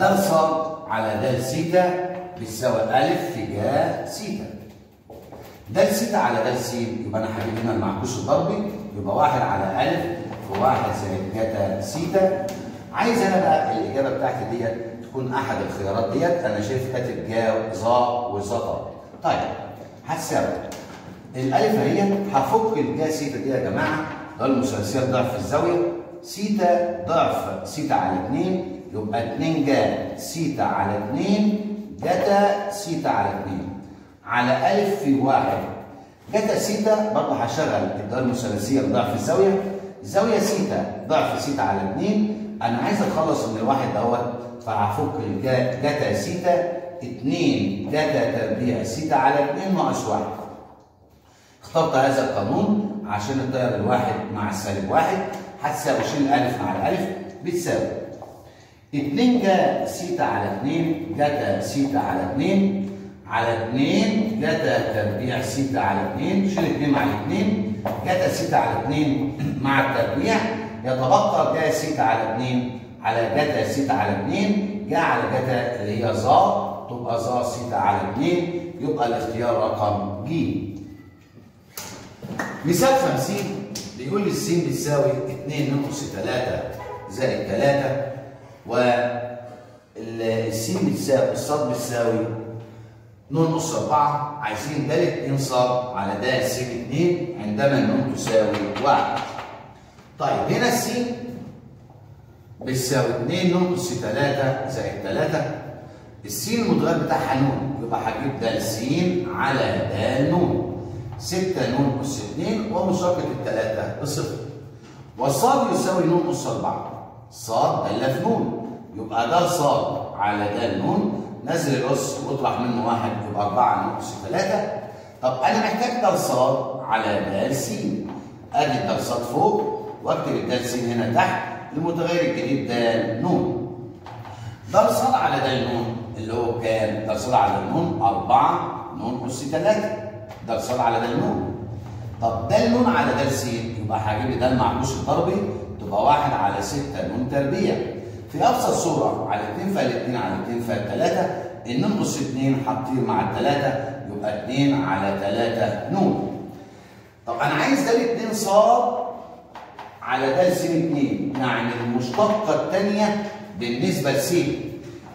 د ص على د سيتا بتساوي ألف في جا سيتا د سيتا على د س يبقى أنا هجيب هنا المعكوس الضربي يبقى واحد على ألف في واحد زائد جتا سيتا. عايز أنا بقى الإجابة بتاعتي ديت تكون أحد الخيارات ديت. أنا شايف كاتب جا ظا وظتا طيب هتساوي الالف اهي هفك الجا سيتا دي يا جماعة. الدالة المثلثيه ضعف الزاوية. سيتا ضعف سيتا على 2 يبقى 2 جا سيتا على 2 جتا سيتا على 2 على ألف في واحد. جتا سيتا برضه هشغل. الدالة المثلثية لضعف الزاوية. زاوية سيتا ضعف سيتا على 2 أنا عايز أتخلص من الواحد دوت فهفك جتا سيتا 2 جتا تربيع سيتا على 2 ناقص 1 اخترت هذا القانون عشان اطير الواحد مع السالب واحد هتساوي شيل الألف مع الألف بتساوي. 2 جا سيتا على 2 جتا سيتا على 2 على 2 جتا تربيع سيتا على 2 شيل 2 مع 2 جتا سيتا على 2 مع التربيع يتبقى جا سيتا على 2 على جتا سيتا على 2 جا على جتا اللي هي ظا تبقى ظا سيتا على 2 يبقى الاختيار رقم ج مثال 50 بيقول لي الس بتساوي 2 نون أس 3 زائد 3 والس بتساوي الصاد بتساوي نون أس 4 عايزين د 2 صاد على د س 2 عندما النون تساوي 1 طيب هنا الس بتساوي 2 نون أس 3 زائد 3 السين المتغير بتاعها نون يبقى هجيب د س على د نون 6 نون أس 2 ومشتقة الثلاثة بصفر. والصاد يساوي نون أس 4 صاد دالة في نون. يبقى ده صاد على ده نون نزل الأس واطرح منه واحد يبقى 4 نون أس 3 طب أنا محتاج ده صاد على ده س ده صاد فوق وأكتب الدال س هنا تحت المتغير الجديد ده نون. صاد على ده نون اللي هو كام؟ صاد على النون 4 نون أس 3 ده صاد على ده النون طب ده النون على ده السين يبقى هجيب ده المعكوس الضربي. تبقى 1 على 6 نون تربيع. في ابسط صوره على 2 فال 2 على 2 فال 3 النون اس 2 هتطير مع الثلاثه يبقى 2 على 3 نون. طب أنا عايز ده الاثنين صاد على ده السين 2 يعني المشتقة الثانية بالنسبة لسين.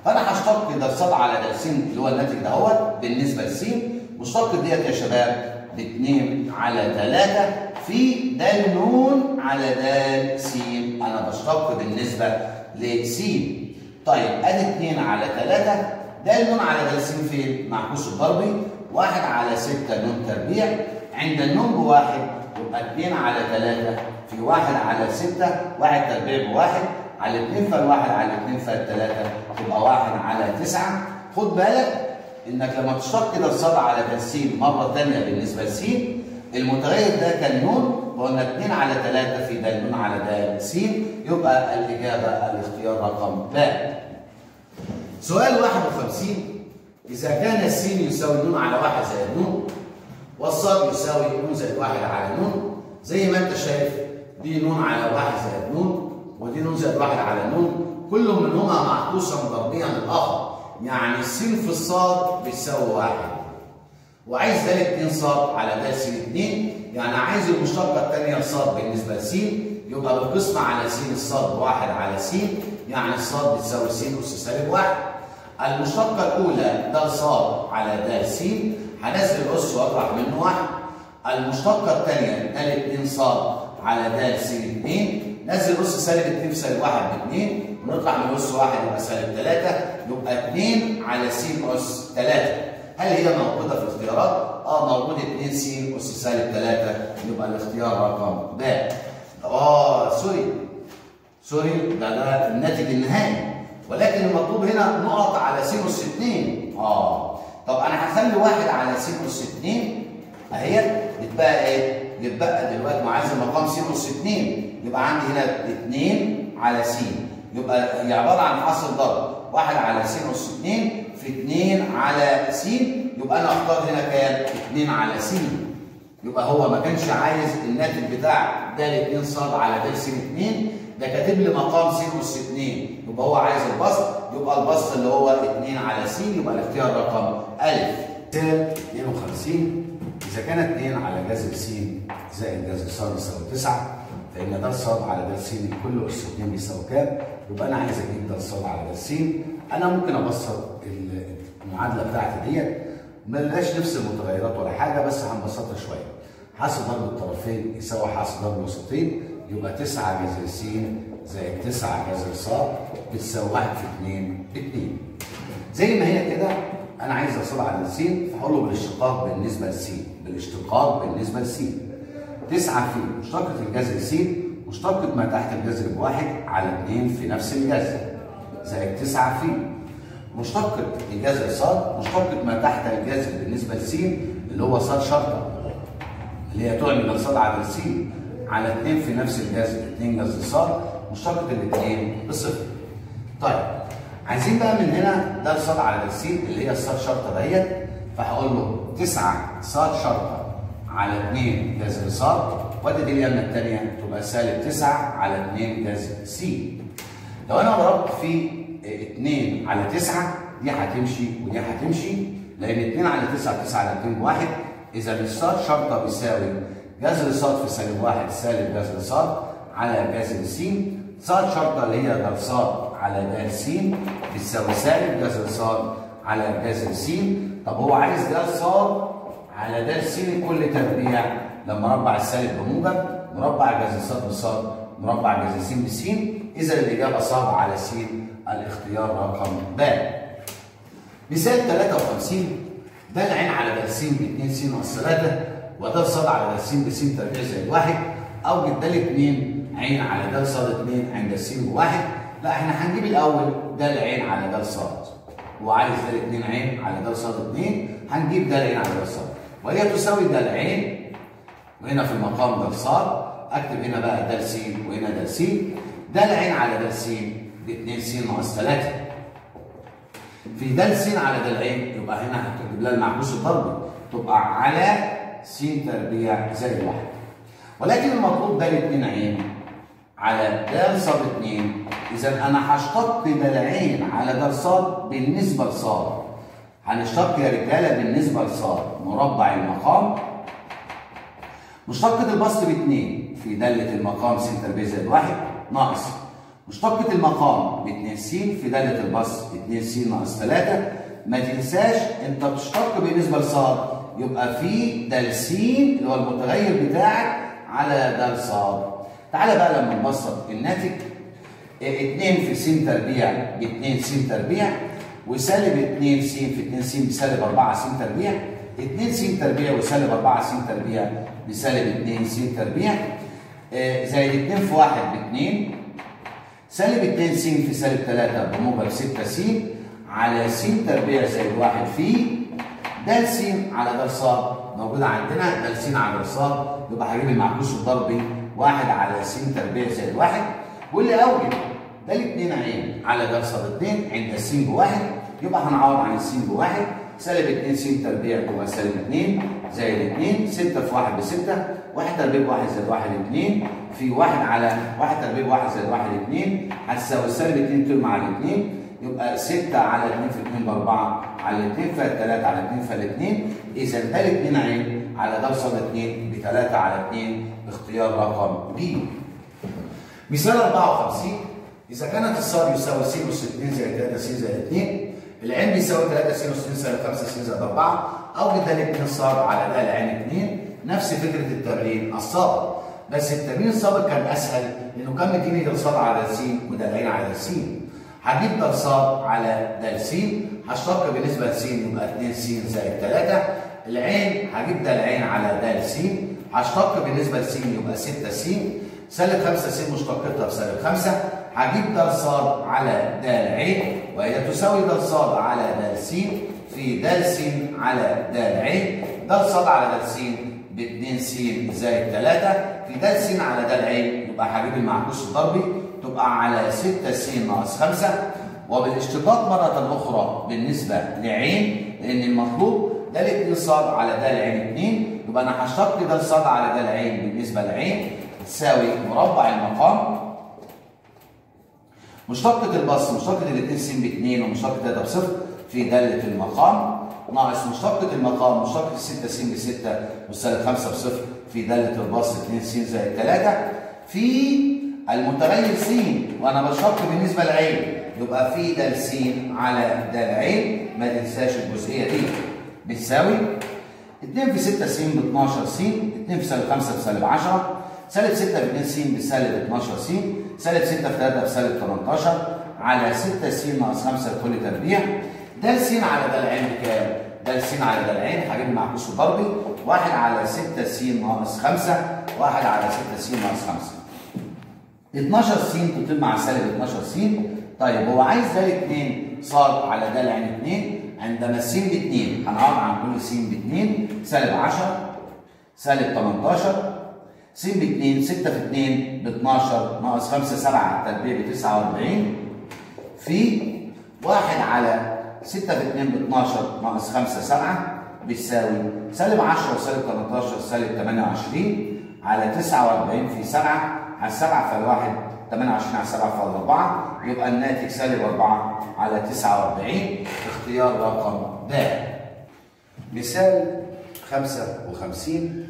فأنا هشتق ده صاد على ده السين اللي هو الناتج ده بالنسبة لسين مشتقة ديت يا شباب ب 2 على 3 في د نون على د س أنا بشتق بالنسبة لس طيب آدي 2 على 3 د نون على د س فين؟ معكوس الضربي. 1 على 6 نون تربيع. عند النون بواحد يبقى 2 على 3 في 1 على 6 1 تربيع بواحد. على 2 فالواحد على 2 فالثلاثة تبقى 1 على 9 خد بالك إنك لما تشتق كده الصاد على ده مرة ثانية بالنسبة لس المتغير ده كان نون وقلنا 2 على 3 في ده نون على ده س يبقى الإجابة الاختيار رقم ب. سؤال 51 إذا كان الس يساوي نون على 1 زائد نون والصاد يساوي نون زائد 1 على نون زي ما انت شايف دي نون على 1 زائد نون ودي نون زائد 1 على نون كل منهما معكوسا ضربيا للآخر. يعني السين في الصاد بتساوي واحد. وعايز ده 2 صاد على ده س 2 يعني عايز المشتقة الثانية صاد بالنسبة لس يبقى بالقسمة على س الصاد بواحد على س يعني الصاد بتساوي س اس سالب واحد. المشتقة الأولى ده صاد على ده س هنزل الاس وأطرح منه واحد. المشتقة الثانية ده 2 صاد على ده س 2 نزل اس سالب 2 في سالب 1 ب 2 ونطلع من اس 1 يبقى سالب 3 يبقى 2 على س اس 3 هل هي موجودة في الاختيارات؟ آه موجود 2 س اس سالب 3 يبقى الاختيار رقم ب. آه sorry. sorry ده ده الناتج النهائي. ولكن المطلوب هنا نقط على س اس 2 آه. طب أنا هخلي واحد على س اس 2 أهي يتبقى إيه؟ يتبقى دلوقتي معزل مقام س اس 2 يبقى عندي هنا 2 على س يبقى هي عبارة عن حاصل ضرب. 1 على س اس 2 في 2 على س يبقى أنا أختار هنا كام؟ 2 على س. يبقى هو ما كانش عايز الناتج بتاع د 2 ص على د س 2 ده كاتب لي مقام س اس 2 يبقى هو عايز البسط يبقى البسط اللي هو 2 على س يبقى الاختيار رقم ألف. مثال 52 إذا كان 2 على جذر س زائد جذر ص يساوي 9 فإن د ص على د س كل أس 2 بيساوي كام؟ يبقى أنا عايز أجيب د ص على د س. أنا ممكن أبسط المعادلة بتاعتي ديت ملهاش نفس المتغيرات ولا حاجة بس هنبسطها شوية. حاصل ضرب الطرفين يساوي حاصل ضرب الوسطين يبقى 9 جذر س زائد 9 جذر ص بتساوي 1 في 2 ب 2 زي ما هي كده أنا عايز اوصل على س فهقول له بالاشتقاق بالنسبة لس بالاشتقاق بالنسبة لس 9 في مشتقة الجذر س مشتقة ما تحت الجذر بواحد على 2 في نفس الجذر. زائد 9 في مشتقة الجذر ص مشتقة ما تحت الجذر بالنسبة لس اللي هو ص شرطة اللي هي تعني من ص على س على 2 في نفس الجذر 2 جذر ص مشتقة الاثنين بصفر. طيب عايزين بقى من هنا ده ص على س اللي هي الص شرطة ديت فهقول له 9 ص شرطة على 2 جذر ص وأدي دي اليمنى الثانية تبقى سالب 9 على 2 جذر س. لو أنا ضربت في 2 على 9 دي هتمشي ودي هتمشي. لأن 2 على 9 9 على 2 بواحد. إذا الصاد شرطه بيساوي جذر صاد في سالب 1 سالب جذر صاد على جذر س صاد شرطه اللي هي د صاد على د س بتساوي سالب جذر صاد على جذر س طب هو عايز د صاد على د س كل تربيع. لما مربع السالب بموجب مربع جذر صاد بصاد مربع جذر س بس إذا الإجابة صاد على س الاختيار رقم ب. مثال 53 ده العين على د س ب 2 س ناقص 3 وده صاد على د س ب س تربيع زائد 1 اوجد ده 2 عين على د ص 2 عند س بواحد لا إحنا هنجيب الأول ده العين على د ص وعايز ده 2 عين على د ص 2 هنجيب ده العين على د ص وهي تساوي ده العين وهنا في المقام د ص أكتب هنا بقى د س وهنا د س ده العين على د س ب 2 س ناقص 3 في د س على د العين يبقى هنا هتكتب لها المعكوس الضربي تبقى على س تربيع زائد 1 ولكن المطلوب ده 2 عين على د ص 2 إذا أنا هشتق ده العين على د ص بالنسبة لص هنشتق يا رجالة بالنسبة لص مربع المقام. مشتقة البسط ب 2 في دالة المقام س تربيع زائد 1 ناقص. مشتقة المقام. ب 2 س في دالة البسط 2 س ناقص 3 ما تنساش انت بتشتق بالنسبة لص يبقى في د س اللي هو المتغير بتاعك على د ص تعالى بقى لما نبسط الناتج. 2 في س تربيع ب 2 س تربيع وسالب 2 س في 2 س بسالب 4 س تربيع. 2 س تربيع وسالب 4 س تربيع بسالب 2 س تربيع. زائد 2 في 1 ب 2 سالب 2 س في سالب 3 بموجب 6 س على س تربيع زائد 1 في د س على د ص. موجودة عندنا د س على د ص. يبقى هجيب المعكوس الضربي 1 على س تربيع زائد 1 واللي اوجد ده الاثنين عين على د ص 2 عند س بواحد. يبقى هنعوض عن الس بواحد. سالب 2 س تربيع تبقى سالب 2 زائد 2 6 في 1 ب 6 1 تربيع 1 زائد 1 2 في 1 على 1 تربيع 1 زائد 1 2 هتساوي سالب 2 ترمى على 2 يبقى 6 على 2 في 2 ب 4 على 2 فال 3 على 2 فال 2 إذا ده الاثنين عين على ده صاد 2 ب 3 على 2 اختيار رقم ب. مثال 54 إذا كانت الصاد يساوي س اس 2 زائد 3 س زائد 2 العين بيساوي 3 س اس 2 زائد 5 س زائد 4 اوجد ده الاثنين صاد على ده العين 2 نفس فكرة التمرين السابق بس التمرين السابق كان أسهل لأنه كان مديني ده صاد على س وده العين على س هجيب د ص على د س هشتق بالنسبة لس يبقى 2 س زائد 3 العين هجيب ده العين على د س هشتق بالنسبة لس يبقى 6 س سالب 5 س مشتقتها بسالب 5 هجيب د ص على د العين وهي تساوي د ص على د س في د س على د العين د ص على د س ب 2 س زائد 3 في د س على د العين يبقى هجيب المعكوس الضربي تبقى على 6 س ناقص 5 وبالاشتقاق مرة أخرى بالنسبة لعين لأن المطلوب د 2 ص على د عين 2 يبقى أنا هشتق د ص على د عين بالنسبة لعين. تساوي مربع المقام. مشتقة البسط مشتقة ال 2 س ب 2 ومشتقة 3 بصفر في دالة المقام. ناقص مشتقة المقام مشتقة 6 س ب 6 والسالب 5 بصفر. في دالة البسط 2 س زائد 3 في المتغير س وأنا بشتق بالنسبة لعين يبقى في د س على د عين ما تنساش الجزئية دي. بتساوي 2 في 6 س ب 12 س 2 في سالب 5 بسالب 10 سالب 6 في 2 س بسالب 12 س سالب 6 في 3 بسالب 18 على 6 س ناقص 5 لكل تربيع. د س على د العين بكام؟ د س على د العين هجيب معكوس ضربي 1 على 6 س ناقص 5 1 على 6 س ناقص 5 12 س تطير مع سالب 12 س طيب هو عايز د 2 صاد على د العين 2 عندما س ب 2 هنعوض عن كل س ب 2 سالب 10 سالب 18 س ب 2 6 في 2 ب 12 ناقص 5 7 تربيع ب 49 في 1 على 6 في 2 ب 12 ناقص 5 7 بيساوي سالب 10 وسالب 18 سالب 28 على 49 في 7 على 7 فالواحد 28 على 7 فال 4 يبقى الناتج سالب 4 على 49 اختيار رقم د. مثال 55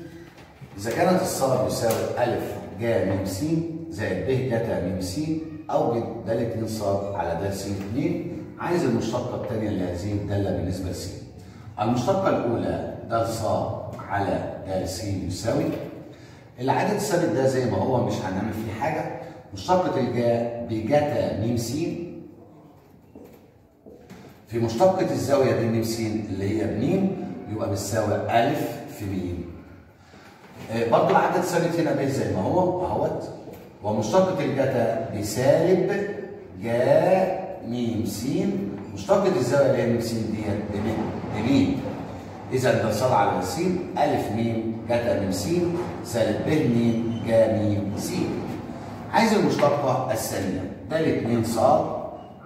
إذا كانت الصاد يساوي أ ج م س زائد ب ج م س أوجد د 2 ص على د س 2 عايز المشتقة الثانية لهذه الدالة بالنسبة ل س المشتقة الأولى د ص على د س يساوي. العدد الثابت ده زي ما هو مش هنعمل فيه حاجة. مشتقة الجا بجتا م س في مشتقة الزاوية ب م س اللي هي ب يبقى بتساوي أ في م برضه العدد الثابت هنا ب زي ما هو اهوت. ومشتقة الجتا بسالب جا م س مشتقة الزاوية اللي هي م س ديت بميم إذا ده صاد على س أ م جتا م س سالب ب م جا م س عايز المشتقة الثانية. د 2 ص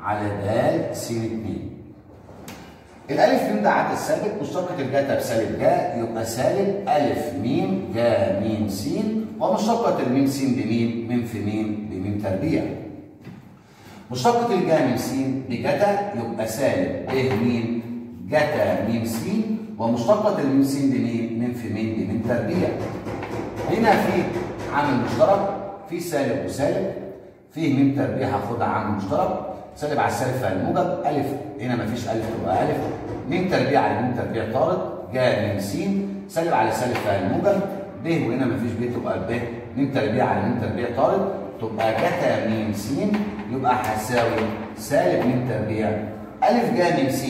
على د س 2 الألف م ده عدد ثابت مشتقة الجتا بسالب جا يبقى سالب ألف م جا م س ومشتقة الميم س بميم م في ميم بميم تربيع. مشتقة الجا م س بجتا يبقى سالب. ب م جتا م س ومشتقة الميم س بميم م في ميم بميم تربيع. هنا في عامل مشترك في سالب وسالب. فيه ميم تربيع هاخدها عامل مشترك. سالب على السالب فالموجب ألف. هنا مفيش ألف تبقى ألف. م تربيع على م تربيع طارد. جا م س سالب على سالب فالموجب ب وهنا مفيش ب تبقى ب. م تربيع على م تربيع طارد. تبقى جتا م س يبقى هتساوي سالب م تربيع. ألف جا م س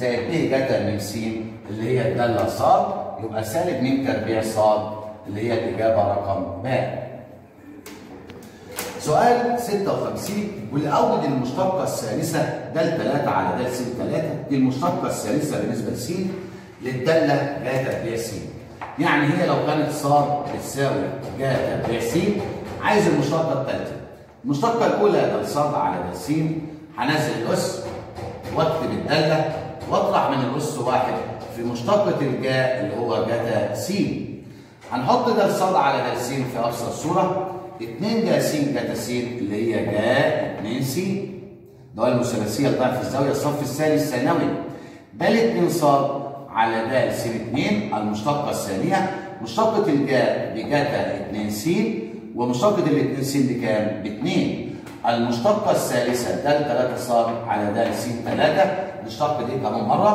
زائد ب جتا م س اللي هي الدالة ص يبقى سالب م تربيع ص اللي هي الإجابة رقم ب. سؤال 56 واللي اوجد المشتقة الثالثة د 3 على د س 3 دي المشتقة الثالثة بالنسبة ل س للدالة ج تربيع س يعني هي لو كانت ص بتساوي ج تربيع س عايز المشتقة الثالثه المشتقة الأولى د ص على د س هنزل الأس واكتب الدالة واطرح من الأس واحد في مشتقة الجاء اللي هو جتا س. هنحط د ص على د س في أبسط صورة. 2 جا س جتا س اللي هي جا 2 س. ده المثلثية لضعف الزاوية الصف الثاني الثانوي د 2 ص على د س 2 المشتقة الثانية. مشتقة الجاء بجتا 2 س. ومشتقة ال 2 س بكام؟ ب 2 المشتقة الثالثة د 3 ص على د س 3 نشتق دي كمان مرة.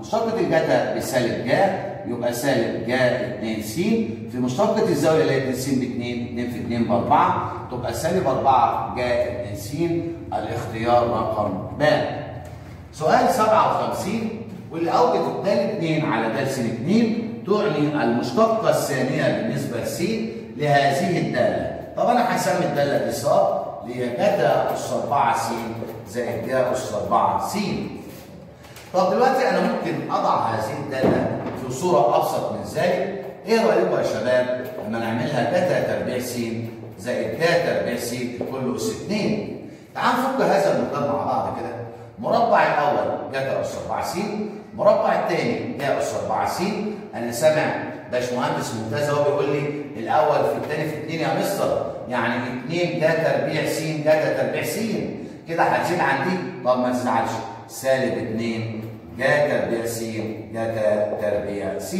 مشتقة الجتا بسالب جا يبقى سالب جا 2 س في مشتقة الزاوية اللي هي 2 س ب 2 2 في 2 ب 4 تبقى سالب 4 جا 2 س الاختيار رقم ب. سؤال 57 واللي أوجد د 2 على د س 2 تعني المشتقة الثانية بالنسبة ل س لهذه الدالة. طب أنا هسمي الدالة دي ص اللي هي جتا أس 4 س زائد جا أس 4 س. طب دلوقتي أنا ممكن أضع هذه الدالة في صورة أبسط من ذلك إيه رأيكم يا شباب لما نعملها جتا تربيع س زائد جا تربيع س كل أس 2 تعال نفك هذا المقدار مع بعض كده مربع الأول جتا اس 4 س مربع الثاني جا اس 4 س أنا سامع باشمهندس ممتاز. هو بيقول لي الأول في الثاني في 2 يا مستر. يعني 2 جا تربيع س جتا تربيع س كده هتزيد عن دي طب ما تزعلش. سالب 2 جا تربيع س جتا تربيع س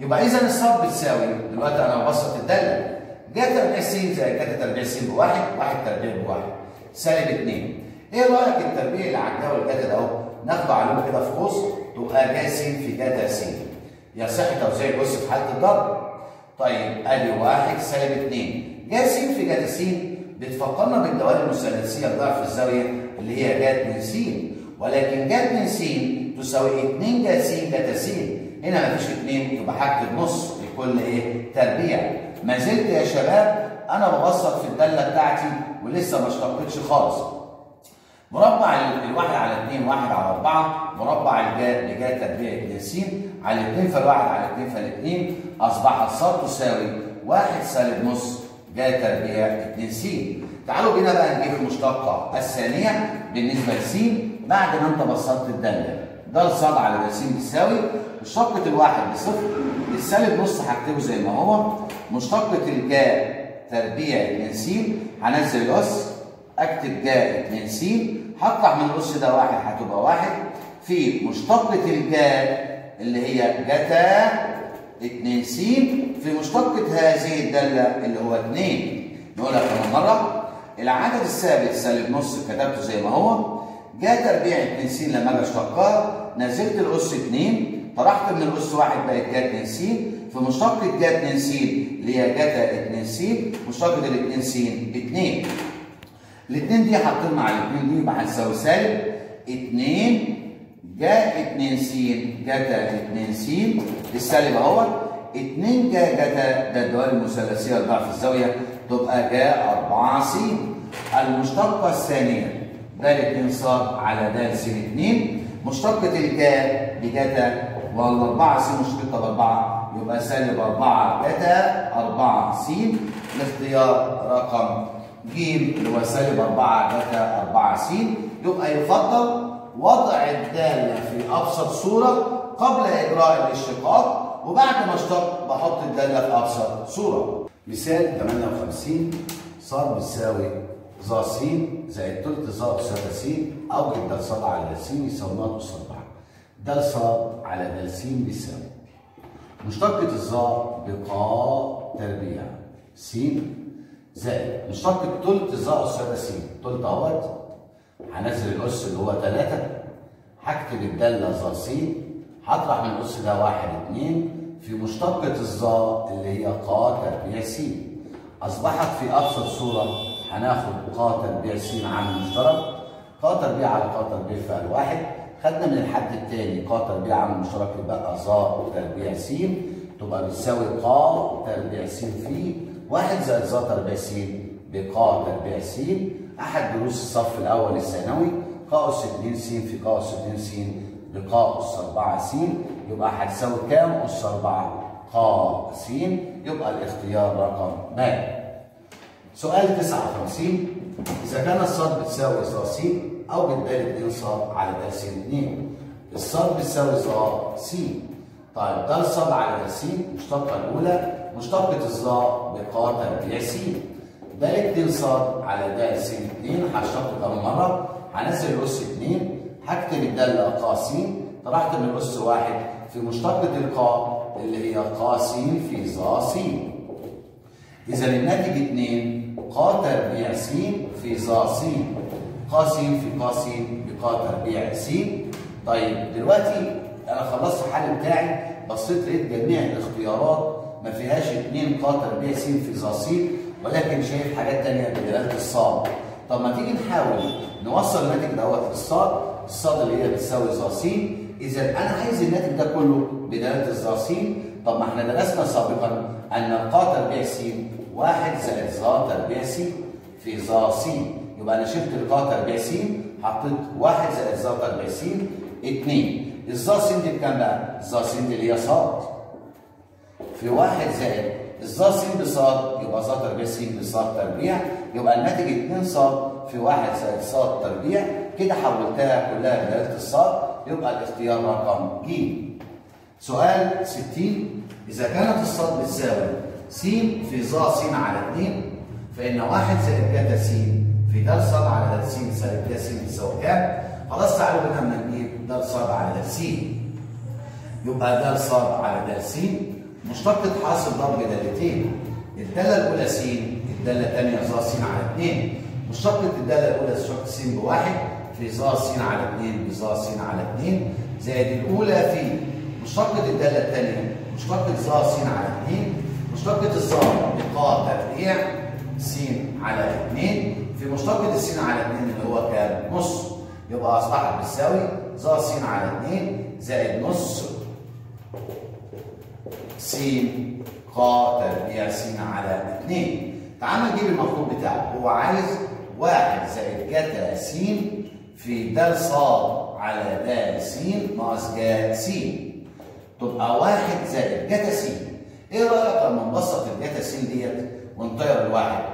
يبقى إذا الصاد بتساوي دلوقتي أنا ببسط الداله جا تربيع س زائد جتا تربيع س بواحد واحد تربيع بواحد. سالب 2 إيه رأيك التربيع اللي على الجا والجتا ده أهو؟ ناخده عليهم كده في قوس تبقى جا س في جتا س يصح توزيع الجزء في حالة الضرب. طيب ادي واحد سالب 2 جا س في س بتفكرنا بالدوال المثلثية بضعف الزاوية اللي هي جا 2 س ولكن جا 2 س تساوي 2 جا س هنا مفيش 2 يبقى هكتب نص لكل إيه؟ تربيع. ما زلت يا شباب أنا ببسط في الداله بتاعتي ولسه ما اشتقتش خالص. مربع الواحد على 2 واحد على 4 مربع الجا لجا تربيع 2 س على 2 فالواحد على 2 فالاثنين أصبح الصاد تساوي 1 سالب نص جا تربيع 2 س. تعالوا بينا بقى نجيب المشتقة الثانية بالنسبة لس بعد ما انت بسطت الداله ده الصاد على س بتساوي مشتقة الواحد بصفر السالب نص هكتبه زي ما هو. مشتقة الجا تربيع 2 س هنزل الاس أكتب جا 2 س. هطرح من الاس ده واحد هتبقى واحد. في مشتقة الجا اللي هي جتا 2 س في مشتقة هذه الدالة اللي هو 2 نقولها كمان مرة العدد الثابت سالب نص كتبته زي ما هو. جا تربيع 2 س لما أجي اشتقها. نزلت الأس 2 طرحت من الأس واحد بقت جا 2 س. في مشتقة جا 2 س اللي هي جتا 2 س. مشتقة ال 2 س 2 الاثنين دي حاطين مع الاثنين دي هتساوي سالب 2 جا 2 س جتا 2 س. السالب اهو 2 جا جتا ده الدوال المثلثية لضعف الزاوية. تبقى جا 4 س. المشتقة الثانية. د 2 ص على د س 2 مشتقة الجا بجتا والأربعة س مشتقة بأربعة. يبقى سالب 4 جتا 4 س. الاختيار رقم ج. اللي هو سالب 4 جتا 4 س. يبقى يفضل وضع الداله في أبسط صورة قبل إجراء الاشتقاق وبعد ما اشتق بحط الداله في أبسط صورة. مثال 58 ص بتساوي ظ س زائد ثلث ظ اس س اوجد د ص على د س يساوي ن اس 4 د ص على د س بيساوي مشتقة الظا بقاء تربيع س زائد مشتقة تلت ظا أس س تلت اهوت هنزل الأس اللي هو 3 هكتب الدالة ظا س. هطرح من الأس ده 1 2 في مشتقة الظا اللي هي ق تربيع س. أصبحت في أبسط صورة. هناخد ق تربيع س عامل مشترك. ق تربيع على ق تربيع في واحد. خدنا من الحد الثاني ق تربيع عامل مشترك يبقى ظا تربيع س. تبقى بتساوي ق تربيع س في واحد زائد ظا تربيع س ب قا تربيع س. أحد دروس الصف الأول الثانوي ق اس 2 س في ق اس 2 س ب قا اس 4 س يبقى هتساوي كام؟ اس 4 ق س يبقى الاختيار رقم ب. سؤال 59 إذا كان الصاد بتساوي ظ س أو بالدال 2 ص على د س 2 الصاد بتساوي ظ س. طيب ده الصاد على د س المشتقه الأولى مشتقة الظا بقاء تربيع س. د 2 ص على د س 2 هشتق كمان مرة؟ هنزل الأس 2 هكتب الدالة ق س طرحت من الأس واحد في مشتقة القاء اللي هي ق س في ظ س إذا الناتج 2 ق تربيع س في ظ س ق س في ق س بقاء تربيع س طيب دلوقتي أنا خلصت الحل بتاعي بصيت لقيت جميع الاختيارات ما فيهاش 2 ق تربيع س في ظ س ولكن شايف حاجات تانية بدلالة الصاد. طب ما تيجي نحاول نوصل الناتج دوت للصاد الصاد. اللي هي بتساوي ظ س إذا أنا عايز الناتج ده كله بدلاله الظ س طب ما إحنا درسنا سابقا أن القا تربيع س واحد زائد ظ تربيع س في ظ س يبقى أنا شلت القا تربيع س حطيت واحد زائد ظ تربيع س 2 الظ س دي بكام بقى؟ الظ س دي اللي هي صاد. في واحد زائد الظا س بصاد يبقى ظا تربيع س بصاد تربيع يبقى الناتج 2 صاد في واحد زائد صاد تربيع كده حولتها كلها بدلاله الصاد يبقى الاختيار رقم ج سؤال 60 إذا كانت الصاد بتساوي س في ظ س على 2 فإن واحد زائد جتا س في د ص على د س زائد ج س بتساوي كام؟ خلاص تعالوا بينا اما نجيب د ص على د س يبقى د ص على د س مشتقة حاصل ضرب دالتين الدالة الأولى س الدالة الثانية ظ س على 2 مشتقة الدالة الأولى مشتقة س بواحد في ظ س على 2 بظ س على 2 زائد الأولى في مشتقة الدالة الثانية مشتقة ظ س على 2 مشتقة الظا بقاء تربيع س على 2 في مشتقة الس على 2 اللي هو كام؟ نص يبقى أصبحت بتساوي ظ س على 2 زائد نص س ق تربيع س على 2 تعال نجيب المطلوب بتاعه. هو عايز 1 زائد جتا س في د ص على د س ناقص ج س تبقى 1 زائد جتا س إيه رأيك لما نبسط الجتا س ديت ونطير الواحد؟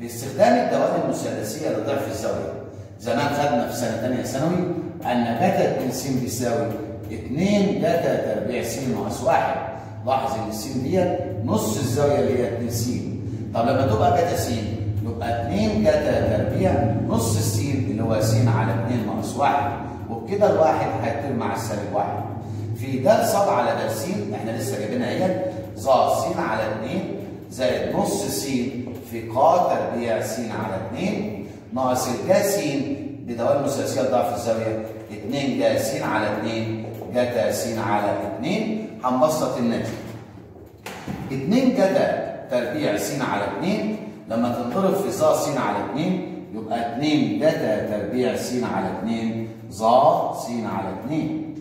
باستخدام الدوائر المثلثية لضعف الزاوية. زمان خدنا في سنة ثانية ثانوي أن جتا 2 س بيساوي 2 جتا تربيع س ناقص 1 لاحظ ان الس ديت نص الزاوية اللي هي 2 س طب لما تبقى جتا س يبقى 2 جتا تربيع نص الس اللي هو س على 2 ناقص 1 وبكده الواحد هيطير مع السالب 1 في د ص على د س إحنا لسه جايبينها اهي ظ س على 2 زائد نص س في ق تربيع س على 2 ناقص الج س بدوائر مثلثيه ضعف الزاوية 2 ج س على 2 جتا س على 2 هنبسط الناتج 2 جتا تربيع س على 2 لما تنضرب في ظ س على 2 يبقى 2 جتا تربيع س على 2 ظ س على 2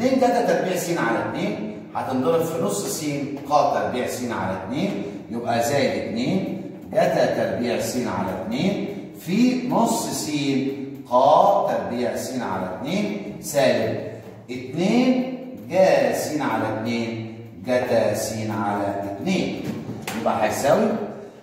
2 جتا تربيع س على 2 هتنضرب في نص س ق تربيع س على 2 يبقى زائد 2 جتا تربيع س على 2 في نص س ق تربيع س على 2 سالب. 2 جا س على 2 جتا س على 2 يبقى هيساوي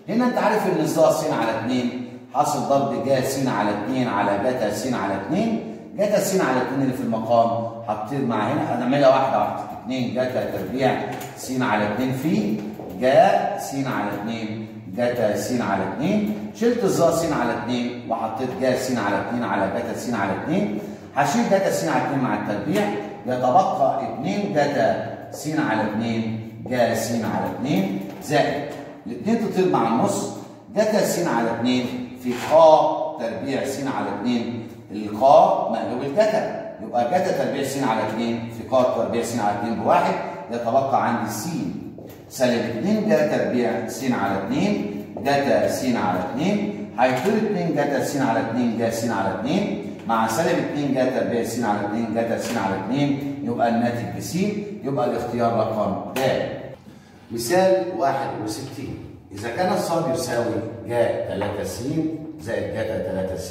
هنا انت عارف ان ظ س على 2 حاصل ضرب جا س على 2 على جتا س على 2 جتا س على 2 اللي في المقام هتطير مع هنا هنعملها واحدة واحدة 2 جتا تربيع س على 2 في جا س على 2 جتا س على 2 شلت الظا س على 2 وحطيت جا س على 2 على جتا س على 2 هشيل جتا س على 2 مع التربيع يتبقى 2 جتا س على 2 جا س على 2 زائد الاثنين تطير مع النص جتا س على 2 في ق تربيع س على 2 القاء مقلوب الجتا يبقى جتا تربيع س على 2 في ق تربيع س على 2 بواحد يتبقى عندي س سالب 2 جتا تربيع س على 2 جتا س على 2 هيطير 2 جتا س على 2 جا س على 2 مع سالب 2 جتا تربيع س على 2 جتا س على 2 يبقى الناتج ب س يبقى الاختيار رقم د. مثال 61 إذا كان الصاد يساوي ج 3 س زائد جتا 3 س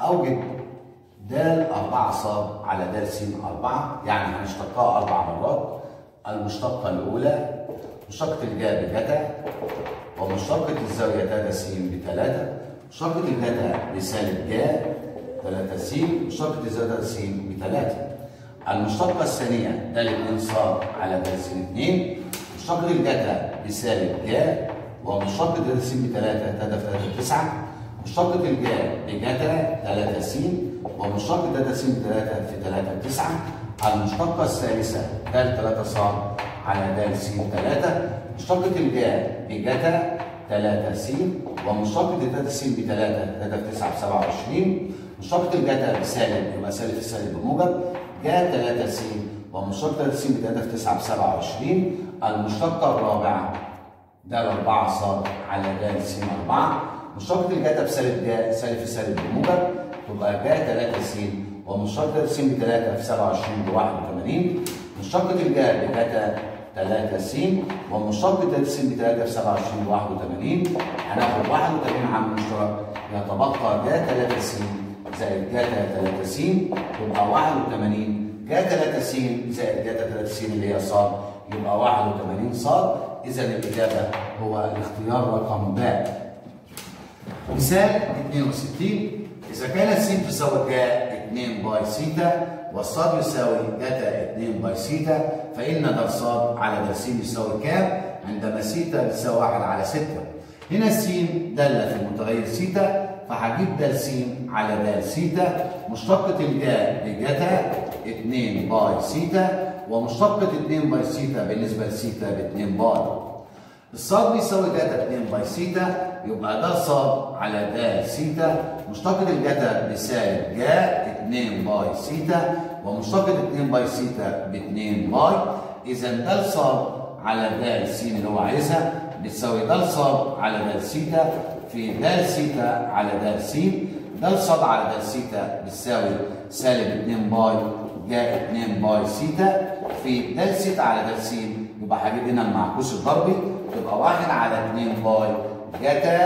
أوجد د 4 ص على د س 4 يعني هنشتقها أربع مرات. المشتقة الأولى مشتقة الجا بجتا ومشتقة الزاوية د س بثلاثة مشتقة الجتا بسالب جا 3 س الزاوية د س بثلاثة. المشتقة الثانية د 2 ص على د س 2 مشتقة الجتا بسالب جا ومشتقة د س بثلاثة د 3 9 مشتقة الجا بجتا 3 س ومشتقة د س بثلاثة في 3 9 المشتقة الثالثة د 3 ص على د س 3 مشتقة الجا بجتا 3 س ومشتقة د س بثلاثة د 9 ب 27 مشتقة الجتا بسالب يبقى سالب في سالب بموجب جا 3 س ومشتقة د س بثلاثة في 9 ب 27 المشتقة الرابعة د 4 ص على د س 4 مشتقة الجتا بسالب جا سالب في سالب بموجب تبقى جا 3 س ومشتقة س بثلاثة في 27 ب 81 مشتقة الجا بجتا 3 س ومشتقة س بثلاثة في 27 ب 81 هناخد 81 عامل مشترك. يتبقى جا 3 س زائد جا 3 س تبقى 81 جا 3 س زائد جا 3 س اللي هي ص يبقى 81 ص. إذا الإجابة هو الاختيار رقم باء مثال 62 إذا كانت س تساوي جا 2 باي سيتا والصاد يساوي جتا 2 باي سيتا فإن د ص على د س يساوي كام؟ عندما سيتا بتساوي 1 على 6 هنا س دالة في المتغير سيتا فهجيب د س على د سيتا. مشتقة الجا بجتا 2 باي سيتا ومشتقة 2 باي سيتا بالنسبة لسيتا ب 2 باي. الصاد بيساوي جتا 2 باي سيتا يبقى ده صاد على د سيتا. مشتقة الجتا بسالب جا 2 باي سيتا ومشتقة 2 باي سيتا ب 2 باي. إذا ده صاد على د س اللي هو عايزها بتساوي د صاد على د سيتا في د سيتا على د س د صاد على د سيتا بتساوي سالب 2 باي جا 2 باي سيتا. في د سيتا على د س يبقى هجيب هنا المعكوس الضربي يبقى 1 على 2 باي جتا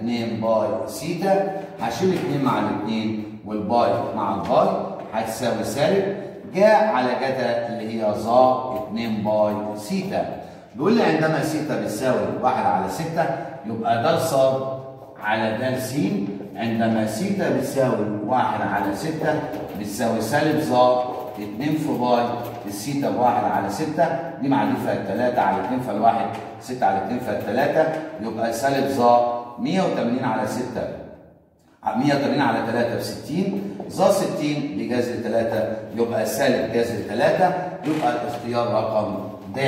2 باي سيتا. هشيل 2 مع الاثنين والباي مع الباي هتساوي سالب جا على جتا اللي هي ظا 2 باي سيتا. بيقول لي عندما سيتا بتساوي 1 على 6 يبقى د ص على د س عندما سيتا بتساوي 1 على 6 بتساوي سالب ظا 2 في باي السيتا بواحد على 6 دي معروفة 3 على 2 فالواحد 6 على 2 فالتلاتة. يبقى سالب ظا 180 على 6 180 على 3 ب 60 ظا 60 بجذر 3 يبقى سالب جذر 3 يبقى الاختيار رقم د